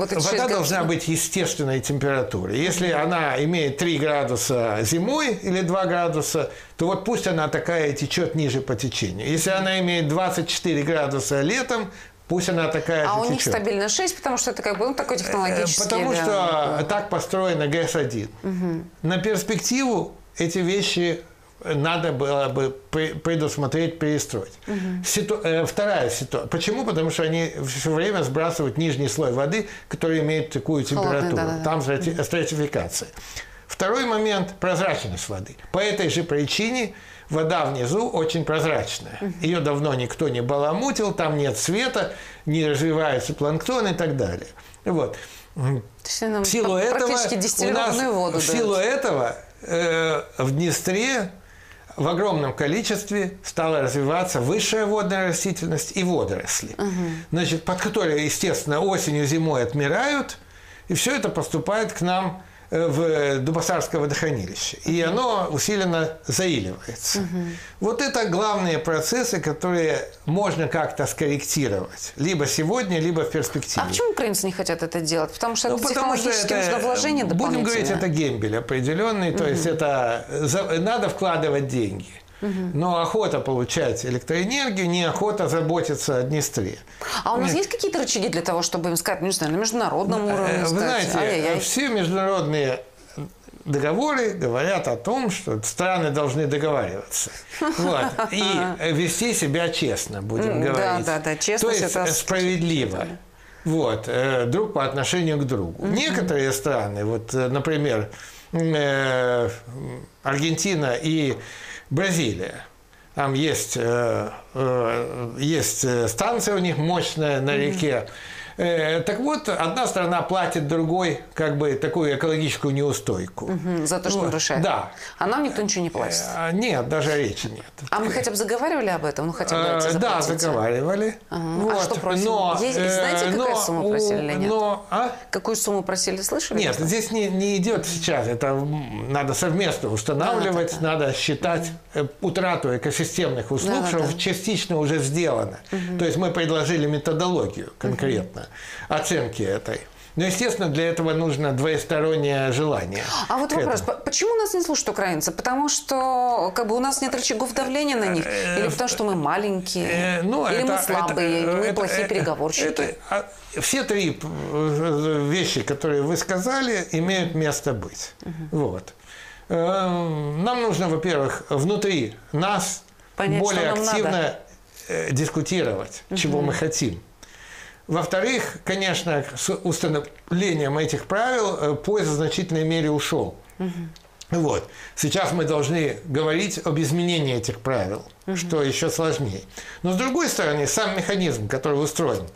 Вот Вода должна быть естественной температуры. Если она имеет 3 градуса зимой или 2 градуса, то вот пусть она такая течет ниже по течению. Если она имеет 24 градуса летом, пусть она такая а у течет. них стабильно 6, потому что это как бы ну, такой э, технологический... Потому да. что так построена ГЭС-1. Угу. На перспективу эти вещи надо было бы предусмотреть, перестроить. Угу. Ситу... Э, вторая ситуация. Почему? Потому что они все время сбрасывают нижний слой воды, который имеет такую температуру. Холодный, да, да. Там страти... стратификация. Второй момент – прозрачность воды. По этой же причине вода внизу очень прозрачная. Угу. Ее давно никто не баламутил, там нет света, не развивается планктон и так далее. Вот. В силу этого, у нас, воду в силу этого э, в Днестре в огромном количестве стала развиваться высшая водная растительность и водоросли, угу. значит, под которые, естественно, осенью, зимой отмирают, и все это поступает к нам в Дубасарское водохранилище. И оно усиленно заиливается. Угу. Вот это главные процессы, которые можно как-то скорректировать. Либо сегодня, либо в перспективе. А почему украинцы не хотят это делать? Потому что ну, это потому технологически что это, нужно вложение Будем говорить, это гембель определенный. Угу. То есть это надо вкладывать деньги. Но охота получать электроэнергию, не охота заботиться о Днестре. А у нас Нет. есть какие-то рычаги для того, чтобы им сказать, ну, не знаю, на международном э, уровне? Вы сказать, знаете, Ай-яй-яй. все международные договоры говорят о том, что страны должны договариваться. Вот. И вести себя честно, будем говорить. Да, да, да. Честность То есть это справедливо. Вот, э, друг по отношению к другу. Некоторые страны, вот, э, например, Аргентина и Бразилия. Там есть, э, э, есть станция у них мощная на реке. Э, так вот, одна страна платит другой как бы такую экологическую неустойку. Угу, за то, что вот. нарушает. Да. А нам никто ничего не платит. Э, нет, даже речи нет. А мы хотя бы заговаривали об этом? Ну, хотя бы давайте Да, заговаривали. Ага. Вот. А что просили? Но, Есть, знаете, какую но, сумму просили или нет? Но, а? Какую сумму просили, слышали? Нет, здесь не, не идет сейчас. Это надо совместно устанавливать, а, надо считать угу. утрату экосистемных услуг, да, что да. частично уже сделано. Угу. То есть мы предложили методологию конкретно. Угу оценки этой. Но, естественно, для этого нужно двоестороннее желание. А вот вопрос, этому. почему нас не слушают украинцы? Потому что как бы у нас нет рычагов давления на них? Или потому что мы маленькие? Э, ну, Или это, мы слабые, это, мы это, плохие это, переговорщики? Это, а, все три э, вещи, которые вы сказали, имеют место быть. Угу. Вот. Э, нам нужно, во-первых, внутри нас Понять, более активно надо. дискутировать, угу. чего мы хотим. Во-вторых, конечно, с установлением этих правил э, поезд в значительной мере ушел. Угу. Вот. Сейчас мы должны говорить об изменении этих правил, угу. что еще сложнее. Но с другой стороны, сам механизм, который устроен,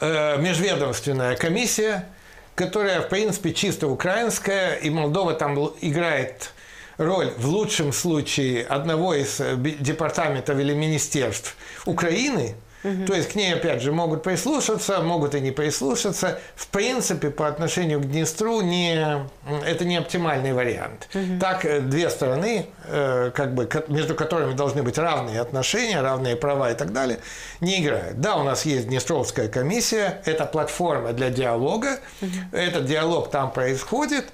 э, межведомственная комиссия, которая, в принципе, чисто украинская, и Молдова там играет роль в лучшем случае одного из э, департаментов или министерств Украины, Угу. То есть к ней, опять же, могут прислушаться, могут и не прислушаться. В принципе, по отношению к Днестру не, это не оптимальный вариант. Угу. Так э, две стороны, э, как бы, между которыми должны быть равные отношения, равные права и так далее, не играют. Да, у нас есть Днестровская комиссия, это платформа для диалога, угу. этот диалог там происходит,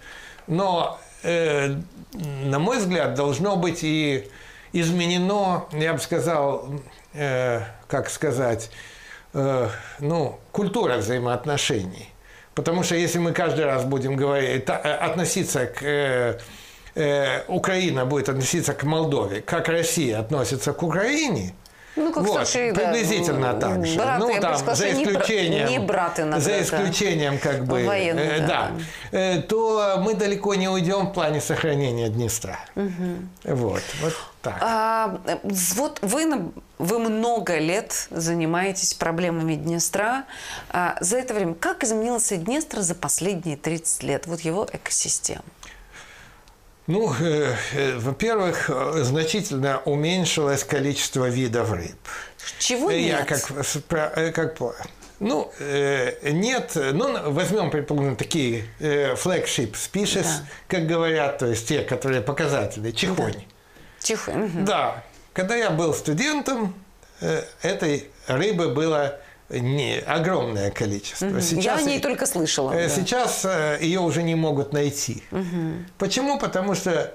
но, э, на мой взгляд, должно быть и изменено, я бы сказал, э, как сказать, э, ну, культура взаимоотношений. Потому что если мы каждый раз будем говорить, э, относиться к э, э, Украина будет относиться к Молдове, как Россия относится к Украине, ну, как вот, старшие, приблизительно да, так же. Браты, ну, там, за исключением, не, браты иногда, за исключением как бы, Военные, э, да, да. Э, то мы далеко не уйдем в плане сохранения Днестра. Угу. Вот, вот так. А, вот вы, вы много лет занимаетесь проблемами Днестра. А, за это время как изменился Днестр за последние 30 лет? Вот его экосистема. Ну, э, э, во-первых, э, значительно уменьшилось количество видов рыб. Чего нет? Я как, э, как ну, э, нет, ну, возьмем, предположим, такие э, flagship species, да. как говорят, то есть те, которые показательные, чихонь. Да. Угу. Да. Когда я был студентом, э, этой рыбы было не, огромное количество. Угу. Сейчас, Я о ней только слышала. Э, сейчас да. Э, ее уже не могут найти. Угу. Почему? Потому что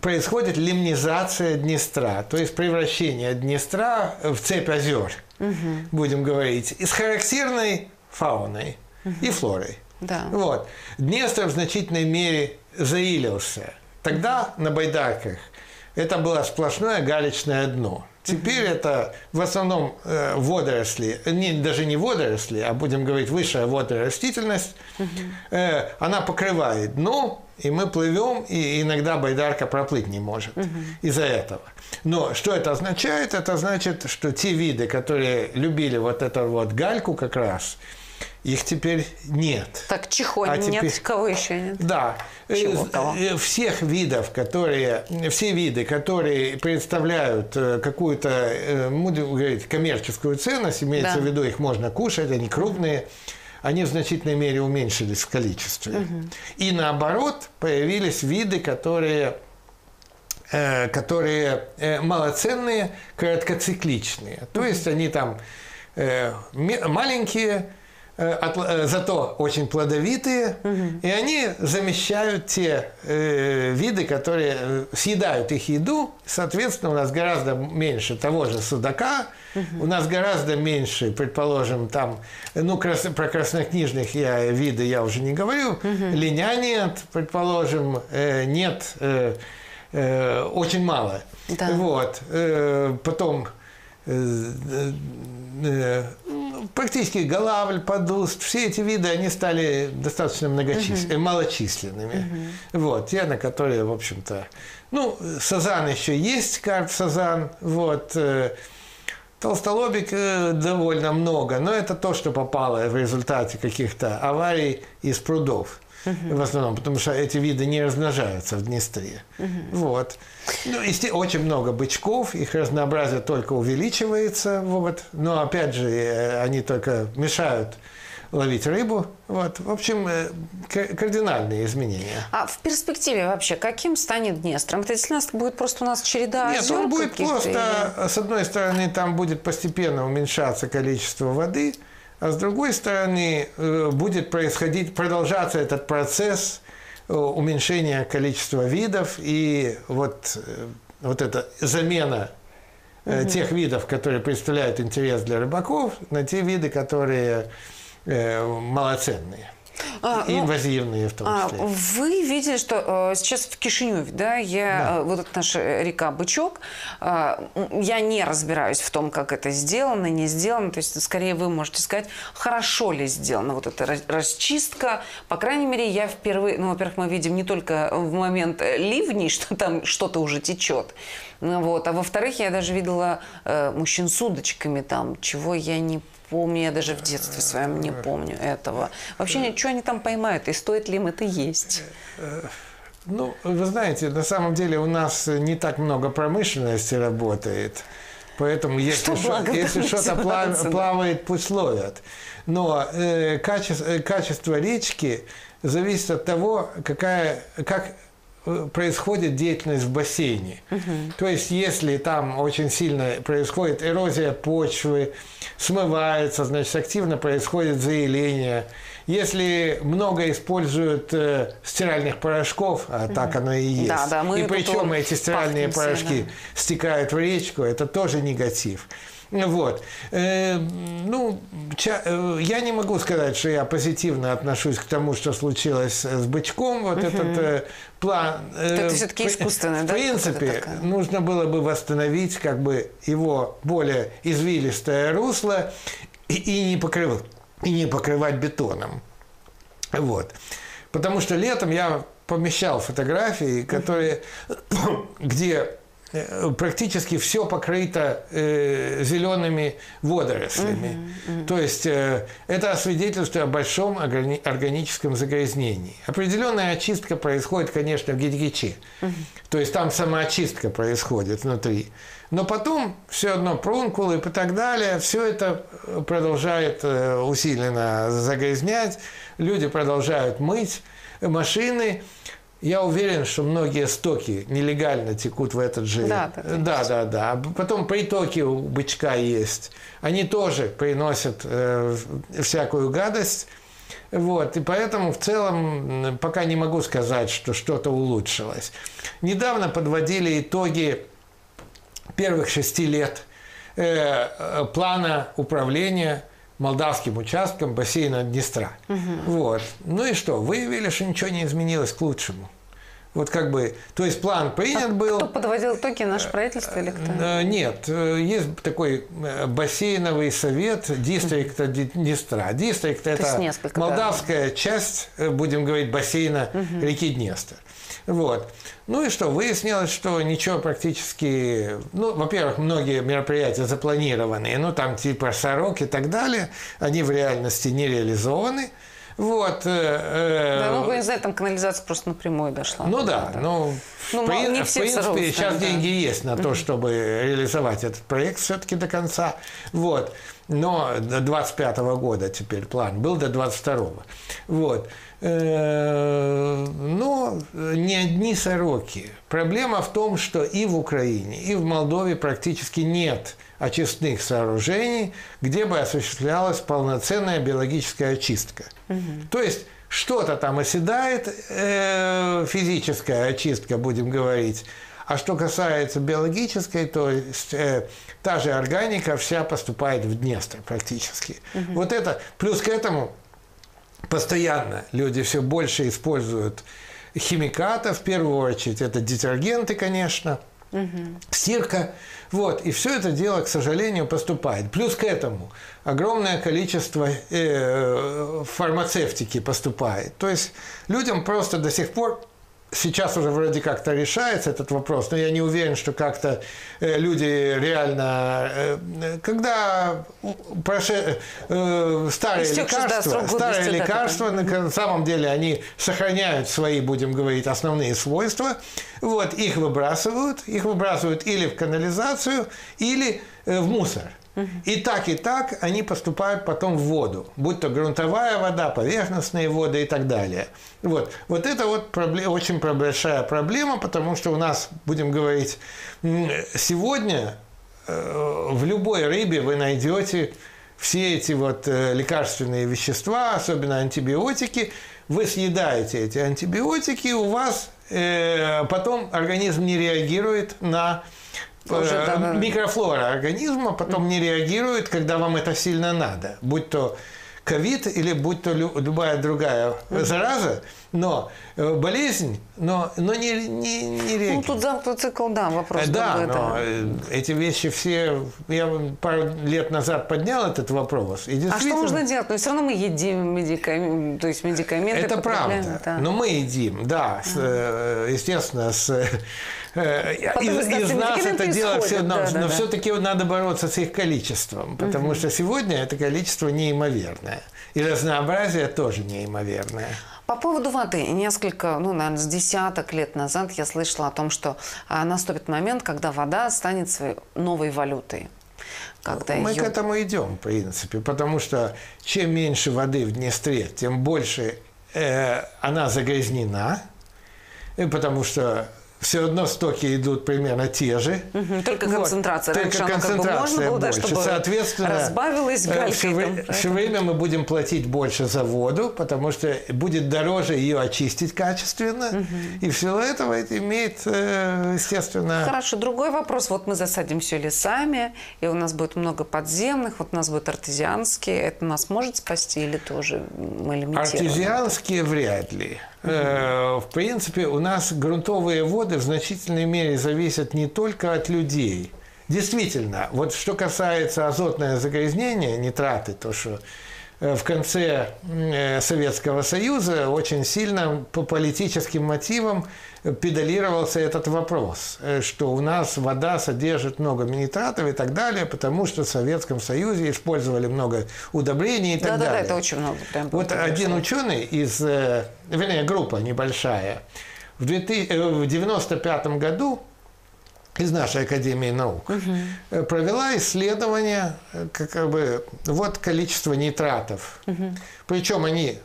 происходит лимнизация Днестра, то есть превращение Днестра в цепь озер, угу. будем говорить, и с характерной фауной угу. и флорой. Да. Вот. Днестр в значительной мере заилился. Тогда на байдарках это было сплошное галечное дно. Теперь mm-hmm. это в основном э, водоросли, не, даже не водоросли, а будем говорить высшая водная растительность. Mm-hmm. Э, она покрывает дно, и мы плывем, и иногда байдарка проплыть не может mm-hmm. из-за этого. Но что это означает? Это значит, что те виды, которые любили вот эту вот гальку как раз, их теперь нет. Так чихонь а нет, теперь... кого еще нет? Да. Чего, кого? Э, всех видов, которые, все виды, которые представляют э, какую-то, э, будем говорить, коммерческую ценность, имеется да. в виду, их можно кушать, они крупные, они в значительной мере уменьшились в количестве. Угу. И наоборот, появились виды, которые которые малоценные, короткоцикличные. То есть они там маленькие, э, э, зато очень плодовитые, и они замещают те э, виды, которые э, съедают их еду. Соответственно, у нас гораздо меньше того же судака, у нас гораздо меньше, предположим, там, ну, крас- про краснокнижных я, виды я уже не говорю, линя нет, предположим, э, нет, э, э, очень мало. Да. Вот. Э, потом э, э, ну, практически голавль, подуст, все эти виды, они стали достаточно многочисленными, малочисленными. Вот, те, на которые, в общем-то, ну, сазан еще есть, карп сазан, вот, э, Толстолобик э, довольно много, но это то, что попало в результате каких-то аварий из прудов. В основном, потому что эти виды не размножаются в Днестре. Вот. Ну, есте- очень много бычков, их разнообразие только увеличивается. Вот. Но опять же, э, они только мешают ловить рыбу. Вот. В общем, э, ка- кардинальные изменения. А в перспективе вообще каким станет Днестр? Это действительно будет просто у нас череда Нет, он будет просто, с одной стороны, там будет постепенно уменьшаться количество воды, а с другой стороны, э, будет происходить, продолжаться этот процесс э, уменьшения количества видов и вот, э, вот эта замена э, тех видов, которые представляют интерес для рыбаков, на те виды, которые малоценные. А, и ну, инвазивные в том А, числе. Вы видели, что э, сейчас в Кишиневе, да, я, э, вот эта наша река Бычок, э, м, я не разбираюсь в том, как это сделано, не сделано, то есть скорее вы можете сказать, хорошо ли сделана вот эта рас- расчистка, по крайней мере, я впервые, ну, во-первых, мы видим не только в момент э, ливней, что там что-то уже течет, вот, а во-вторых, я даже видела э, мужчин с удочками там, чего я не помню, я даже в детстве своем не помню этого. Вообще, ничего они там поймают, и стоит ли им это есть? Ну, вы знаете, на самом деле у нас не так много промышленности работает. Поэтому если, Что если что-то пла- ситуации, да. плавает, пусть ловят. Но э, качество, э, качество речки зависит от того, какая, как э, происходит деятельность в бассейне. То есть, если там очень сильно происходит эрозия почвы, смывается, значит, активно происходит заиление. Если много используют э, стиральных порошков, а так оно и есть, Да, да, и причем эти стиральные порошки сильно. стекают в речку, это тоже негатив. Вот. Э, ну, ча- э, я не могу сказать, что я позитивно отношусь к тому, что случилось с бычком. Вот этот э, план. э, Это всё-таки в- искусственное, В да, принципе, какая-то такая? нужно было бы восстановить как бы его более извилистое русло и, и не покрывать и не покрывать бетоном. Вот. Потому что летом я помещал фотографии, которые, где практически все покрыто э, зелеными водорослями. То есть э, это свидетельствует о большом органи- органическом загрязнении. Определенная очистка происходит, конечно, в Гидгиче. То есть там самоочистка происходит внутри. Но потом все одно прункулы и так далее, все это э, продолжает э, усиленно загрязнять, люди продолжают мыть машины. Я уверен, что многие стоки нелегально текут в этот же... Да, да, да, да. Потом притоки у бычка есть. Они тоже приносят э, всякую гадость. Вот, и поэтому в целом пока не могу сказать, что что-то улучшилось. Недавно подводили итоги первых шести лет э, э, плана управления молдавским участком бассейна Днестра. Вот. Ну и что? Выявили, что ничего не изменилось к лучшему. Вот как бы, то есть план принят был. Кто подводил итоги, наше правительство или кто? Э, Нет, э, есть такой э, бассейновый совет дистрикта Ди- Днестра. Дистрикт это несколько, да. молдавская часть, э, будем говорить, бассейна реки Днестр. Вот. Ну и что, выяснилось, что ничего практически... Ну, во-первых, многие мероприятия запланированные, ну, там типа сорок и так далее, они в реальности не реализованы. Вот. э, э, Да, ну, там канализация просто напрямую дошла. ну да, ну, Ну, в, мало- прин- не в принципе, Саровске, сейчас да. деньги есть на то, чтобы реализовать этот проект все-таки до конца. Вот. Но до 25 года теперь план был до 22 Вот. Э, Но не одни сороки. Проблема в том, что и в Украине, и в Молдове практически нет очистных сооружений, где бы осуществлялась полноценная биологическая очистка. Угу. То есть что-то там оседает, э, физическая очистка, будем говорить. А что касается биологической, то есть, э, та же органика вся поступает в Днестр практически. Угу. Вот это, плюс к этому постоянно люди все больше используют химикатов, в первую очередь, это детергенты, конечно, угу. стирка. Вот, и все это дело, к сожалению, поступает. Плюс к этому огромное количество э, фармацевтики поступает. То есть людям просто до сих пор сейчас уже вроде как-то решается этот вопрос, но я не уверен, что как-то э, люди реально, э, когда проше, э, старые Истекший, лекарства, да, старые лекарства, на самом деле они сохраняют свои, будем говорить, основные свойства, вот, их выбрасывают, их выбрасывают или в канализацию, или в мусор. И так, и так они поступают потом в воду, будь то грунтовая вода, поверхностные воды и так далее. Вот, вот это вот проблема, очень большая проблема, потому что у нас, будем говорить, сегодня э, в любой рыбе вы найдете все эти вот э, лекарственные вещества, особенно антибиотики, вы съедаете эти антибиотики, у вас э, потом организм не реагирует на уже, э, да, микрофлора организма потом не реагирует, когда вам это сильно надо, будь то ковид или будь то любая другая зараза, но э, болезнь, но, но не, не, не реагирует. Ну, тут замкнутый цикл, да, вопрос. Э, да, но это... эти вещи все... Я пару лет назад поднял этот вопрос. И действительно... А что нужно делать? Но все равно мы едим медикаменты, то есть медикаменты. Это правда. Да. Но мы едим, да, с, естественно, с из, из нас это дело все, но, да, но да. все-таки надо бороться с их количеством, потому угу. что сегодня это количество неимоверное. И разнообразие тоже неимоверное. По поводу воды. Несколько, ну, наверное, с десяток лет назад я слышала о том, что а, наступит момент, когда вода станет своей новой валютой. Когда Мы ее... к этому идем, в принципе, потому что чем меньше воды в Днестре, тем больше э, она загрязнена, потому что все равно стоки идут примерно те же. Угу, только концентрация. Вот. Раньше только концентрация как бы можно было, больше. Да, чтобы Соответственно, разбавилась галькой. Все, там, время мы будем платить больше за воду, потому что будет дороже ее очистить качественно. Угу. И все этого это имеет, э, естественно... Хорошо, другой вопрос. Вот мы засадим все лесами, и у нас будет много подземных, вот у нас будет артезианские. Это нас может спасти или тоже мы лимитируем? Артезианские вряд ли. Э, в принципе, у нас грунтовые воды в значительной мере зависят не только от людей. Действительно, вот что касается азотное загрязнение, нитраты, то, что в конце э, Советского Союза очень сильно по политическим мотивам педалировался этот вопрос, э, что у нас вода содержит много нитратов и так далее, потому что в Советском Союзе использовали много удобрений и так да, далее. Да, да, это очень много. Прям вот один ученый из, вернее, группа небольшая, в 1995 году из нашей Академии наук, угу. провела исследование, э, как бы, вот количество нитратов. Угу. Причем они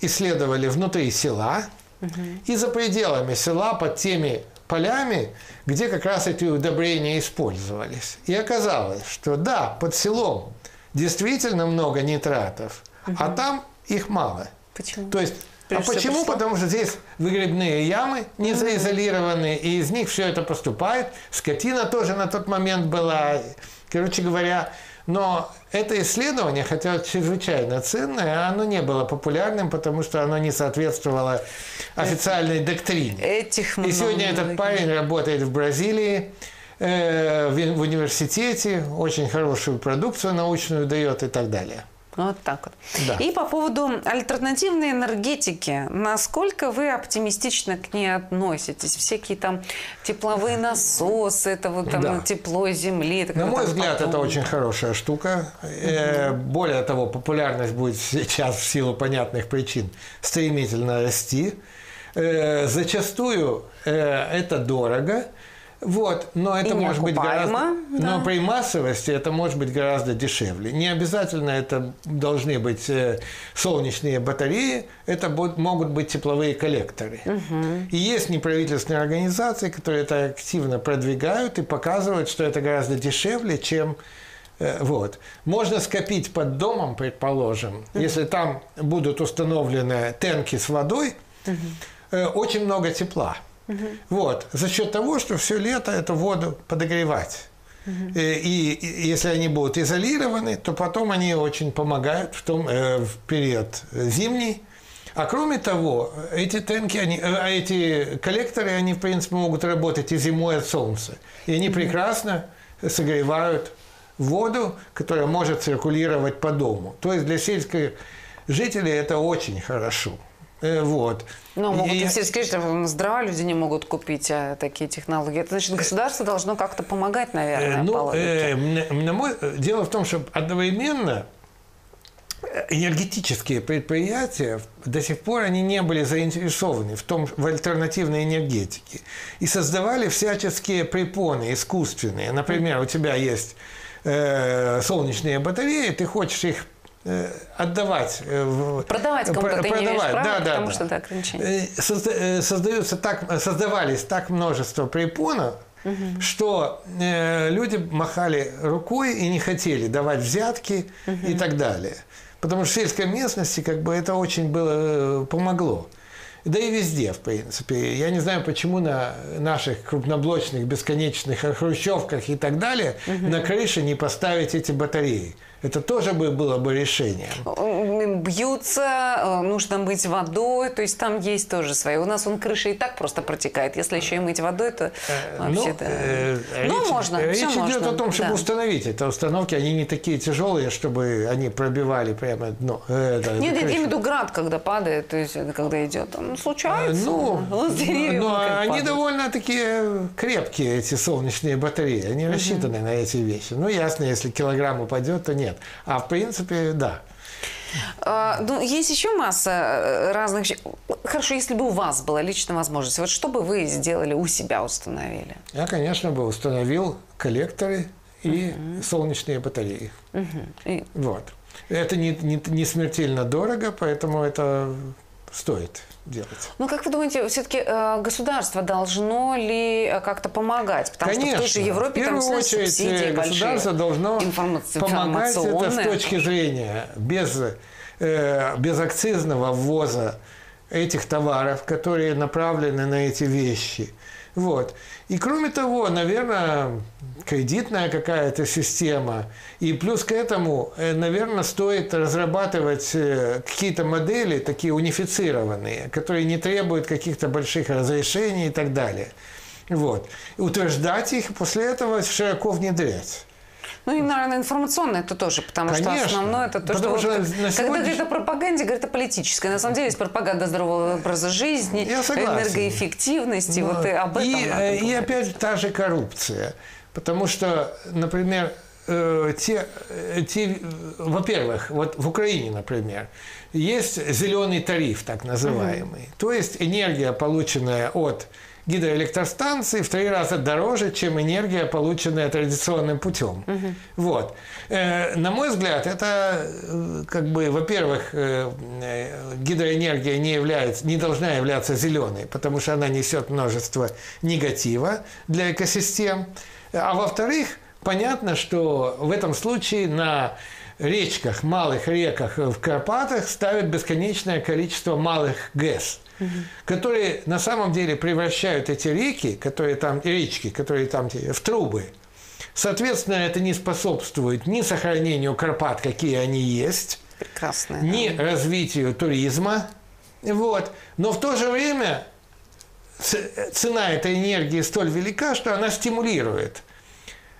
исследовали внутри села угу. и за пределами села под теми полями, где как раз эти удобрения использовались. И оказалось, что да, под селом действительно много нитратов, угу. а там их мало. Почему? То есть а почему? Потому что здесь выгребные ямы не заизолированные, и из них все это поступает. Скотина тоже на тот момент была. Короче говоря, но это исследование, хотя чрезвычайно ценное, оно не было популярным, потому что оно не соответствовало официальной доктрине. Этих и сегодня этот парень работает в Бразилии, э, в университете, очень хорошую продукцию научную дает и так далее. Вот так вот. Да. И по поводу альтернативной энергетики. Насколько вы оптимистично к ней относитесь? Всякие там тепловые насосы, это вот там да. тепло земли. Это На мой взгляд, потом... это очень хорошая штука. Угу. Более того, популярность будет сейчас в силу понятных причин стремительно расти. Э, зачастую э, это дорого. Вот, но это И может быть гораздо... да. Но при массовости это может быть гораздо дешевле. Не обязательно это должны быть э, солнечные батареи, это могут быть тепловые коллекторы. И есть неправительственные организации, которые это активно продвигают и показывают, что это гораздо дешевле, чем э, вот. Можно скопить под домом, предположим, если там будут установлены тенки с водой, э, очень много тепла. Вот. За счет того, что все лето эту воду подогревать. Э, И, и если они будут изолированы, то потом они очень помогают в, том, э, в период зимний. А кроме того, эти тенки, они, э, эти коллекторы, они, в принципе, могут работать и зимой от солнца. И они прекрасно согревают воду, которая может циркулировать по дому. То есть для сельских жителей это очень хорошо. Э, Вот. Но могут И- и сельские жители, здраво люди не могут купить а, такие технологии. Это значит, государство должно как-то помогать, наверное, Э, Ну, э, мой- дело в том, что одновременно э, энергетические предприятия до сих пор они не были заинтересованы в том в альтернативной энергетике и создавали всяческие препоны искусственные. Например, у тебя есть э, солнечные батареи, ты хочешь их э, отдавать, э, Продавать кому-то пр- ты не имеешь продавать. права, да, да, потому да. что это ограничение. Э, созда- э, создаются так, создавались так множество препонов, что э, люди махали рукой и не хотели давать взятки и так далее. Потому что в сельской местности как бы это очень было, э, помогло. Да и везде, в принципе. Я не знаю, почему на наших крупноблочных бесконечных хрущевках и так далее на крыше не поставить эти батареи. Это тоже бы было бы решением. М, Бьются, э, нужно мыть водой, то есть там есть тоже свои. У нас он крыша и так просто протекает. Если еще и мыть водой, то вообще, ну, да. э, Ну, речь, можно, Речь идет можно, о том, чтобы да. установить это установки. Они не такие тяжелые, чтобы они пробивали прямо дно. э, это, Нет, я крышу. имею в виду град, когда падает, то есть это когда идет. Ну, случается. Ну, Он деревьев но как они довольно такие крепкие, эти солнечные батареи. Они рассчитаны на эти вещи. Ну, ясно, если килограмм упадет, то нет. А в принципе, да. А, ну, есть еще масса э, разных. Хорошо, если бы у вас была личная возможность, вот что бы вы сделали, у себя установили? Я, конечно, бы установил коллекторы и солнечные батареи. И- Вот. Это не, не, не смертельно дорого, поэтому это стоит делать. Ну, как вы думаете, все-таки государство должно ли э, как-то помогать? Потому что в той же Европе в там очередь субсидии э, государство большие. должно помогать это с точки зрения без, э, безакцизного ввоза этих товаров, которые направлены на эти вещи. Вот. И кроме того, наверное, кредитная какая-то система. И плюс к этому, э, наверное, стоит разрабатывать э, какие-то модели, такие унифицированные, которые не требуют каких-то больших разрешений и так далее. Вот. И утверждать их, и после этого широко внедрять. Ну и, наверное, информационное это тоже, потому что Конечно. основное это то, Потому что, что вот, на когда говорит о пропаганде, говорит о политической. На самом деле есть пропаганда здорового образа жизни, энергоэффективности, Но вот и об этом и, э, и говорить. опять та же коррупция. Потому что, например, э, те, э, те, во-первых, вот в Украине, например, есть зеленый тариф, так называемый. То есть энергия, полученная от гидроэлектростанции, в три раза дороже, чем энергия, полученная традиционным путем. Вот. Э, На мой взгляд, это, э, как бы, во-первых, э, э, гидроэнергия не, является, не должна являться зеленой, потому что она несет множество негатива для экосистем. А во-вторых, понятно, что в этом случае на речках, малых реках в Карпатах ставят бесконечное количество малых ГЭС, которые на самом деле превращают эти реки, которые там, речки, которые там в трубы. Соответственно, это не способствует ни сохранению Карпат, какие они есть, Прекрасно. ни развитию туризма. Вот. Но в то же время цена этой энергии столь велика, что она стимулирует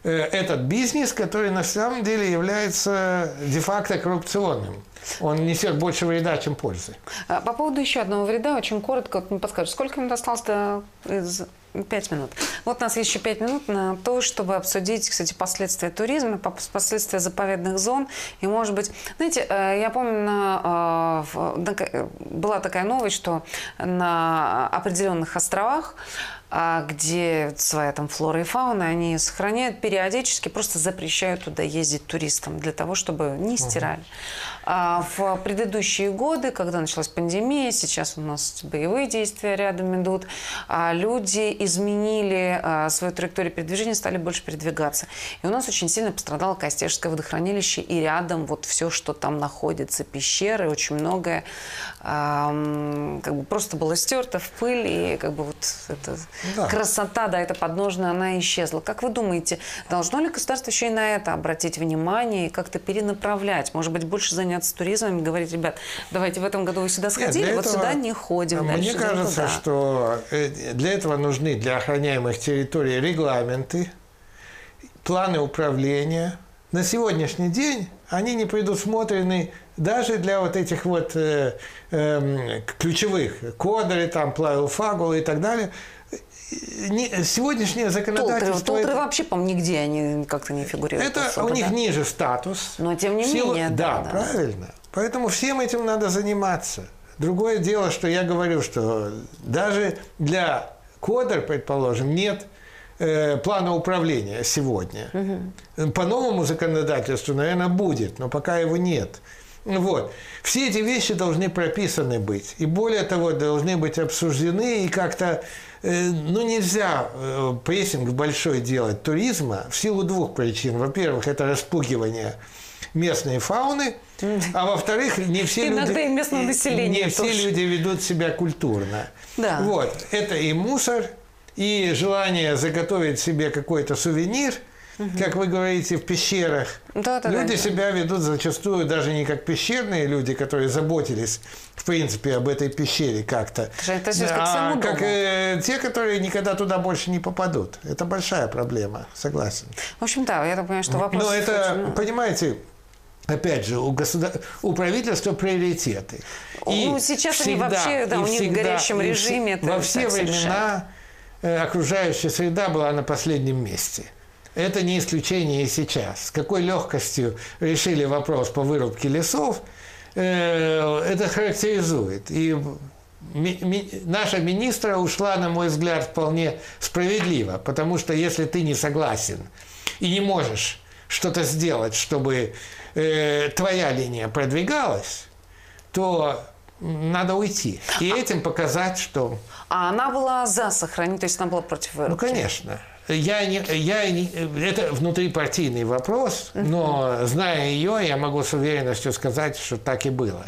э, этот бизнес, который на самом деле является де-факто коррупционным. Он несет больше вреда, чем пользы. А, по поводу еще одного вреда, очень коротко, вот подскажешь, сколько минут осталось до из Пять минут. Вот у нас еще пять минут на то, чтобы обсудить, кстати, последствия туризма, последствия заповедных зон. И, может быть, знаете, э, я помню, на, э, была такая новость, что на определенных островах а где своя там флора и фауна, они сохраняют периодически, просто запрещают туда ездить туристам для того, чтобы не стирали. А в предыдущие годы, когда началась пандемия, сейчас у нас боевые действия рядом идут, а люди изменили а, свою траекторию передвижения, стали больше передвигаться. И у нас очень сильно пострадало Костяжское водохранилище, и рядом вот все, что там находится, пещеры, очень многое как бы просто было стерто в пыль, и как бы вот это да. красота, да, эта подножная, она исчезла. Как вы думаете, должно ли государство еще и на это обратить внимание и как-то перенаправлять? Может быть, больше заняться туризмом и говорить, ребят, давайте в этом году вы сюда сходили, Нет, вот этого, сюда не ходим. Мне дальше, кажется, туда. что э, для этого нужны для охраняемых территорий регламенты, планы управления. На сегодняшний день они не предусмотрены даже для вот этих вот э, э, ключевых кодеры, там, плавил фагулы и так далее – не, сегодняшнее законодательство... Толтры, толтры вообще, по-моему, нигде они как-то не фигурируют. Это особо, у них да. ниже статус. Но тем не силу, менее, да, да. правильно. Поэтому всем этим надо заниматься. Другое дело, что я говорю, что даже для кодер, предположим, нет э, плана управления сегодня. Угу. По новому законодательству, наверное, будет, но пока его нет. Вот. Все эти вещи должны прописаны быть. И более того, должны быть обсуждены и как-то ну, нельзя э, прессинг большой делать туризма в силу двух причин. Во-первых, это распугивание местной фауны, а во-вторых, не все Иногда люди, и местного населения не тоже. все люди ведут себя культурно. Да. Вот, это и мусор, и желание заготовить себе какой-то сувенир – угу. как вы говорите, в пещерах. Да, да, люди да, себя ведут зачастую даже не как пещерные люди, которые заботились, в принципе, об этой пещере как-то. Это а как э, те, которые никогда туда больше не попадут. Это большая проблема, согласен. В общем, да, я так понимаю, что вопрос... Но это, очень... понимаете, Опять же, у, государ... у правительства приоритеты. И ну, сейчас всегда, они вообще, да, у них всегда, в горячем режиме. Это во все времена э, окружающая среда была на последнем месте. Это не исключение и сейчас. С какой легкостью решили вопрос по вырубке лесов, э, это характеризует. И наша министра ушла, на мой взгляд, вполне справедливо, потому что если ты не согласен и не можешь что-то сделать, чтобы э, твоя линия продвигалась, то надо уйти. И этим показать, что... А она была за сохранение, то есть она была против вырубки? Ну, конечно я не, я не, это внутрипартийный вопрос, но зная ее, я могу с уверенностью сказать, что так и было.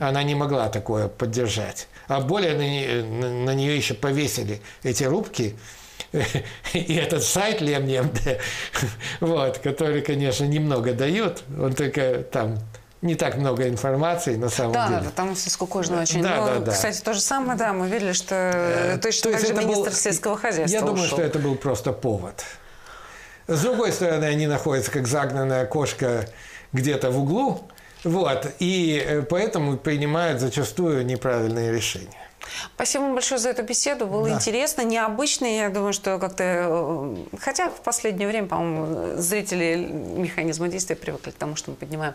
Она не могла такое поддержать. А более на, нее, на нее еще повесили эти рубки, и этот сайт Лемнем, вот, который, конечно, немного дает, он только там не так много информации на самом да, деле. Да, там все скукожно очень. Да, Но, да, да. Кстати, то же самое, да, мы видели, что э, точно То так же министр был, сельского хозяйства Я ушел. думаю, что это был просто повод. С другой стороны, они находятся как загнанная кошка где-то в углу, вот, и э, поэтому принимают зачастую неправильные решения. Спасибо вам большое за эту беседу. Было да. интересно, необычно. Я думаю, что как-то... Э, хотя в последнее время, по-моему, зрители механизма действия привыкли к тому, что мы поднимаем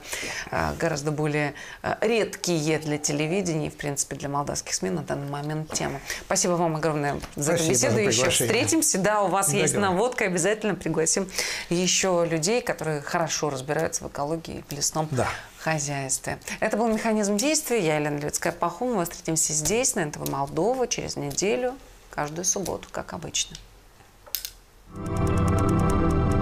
э, гораздо более э, редкие для телевидения и, в принципе, для молдавских СМИ на данный момент темы. Спасибо вам огромное за Спасибо эту беседу. Еще встретимся. Да, у вас есть наводка. Обязательно пригласим еще людей, которые хорошо разбираются в экологии и в лесном да хозяйстве. Это был «Механизм действия». Я Елена Людская-Пахум. Мы встретимся здесь, на НТВ Молдова, через неделю, каждую субботу, как обычно. Thank you.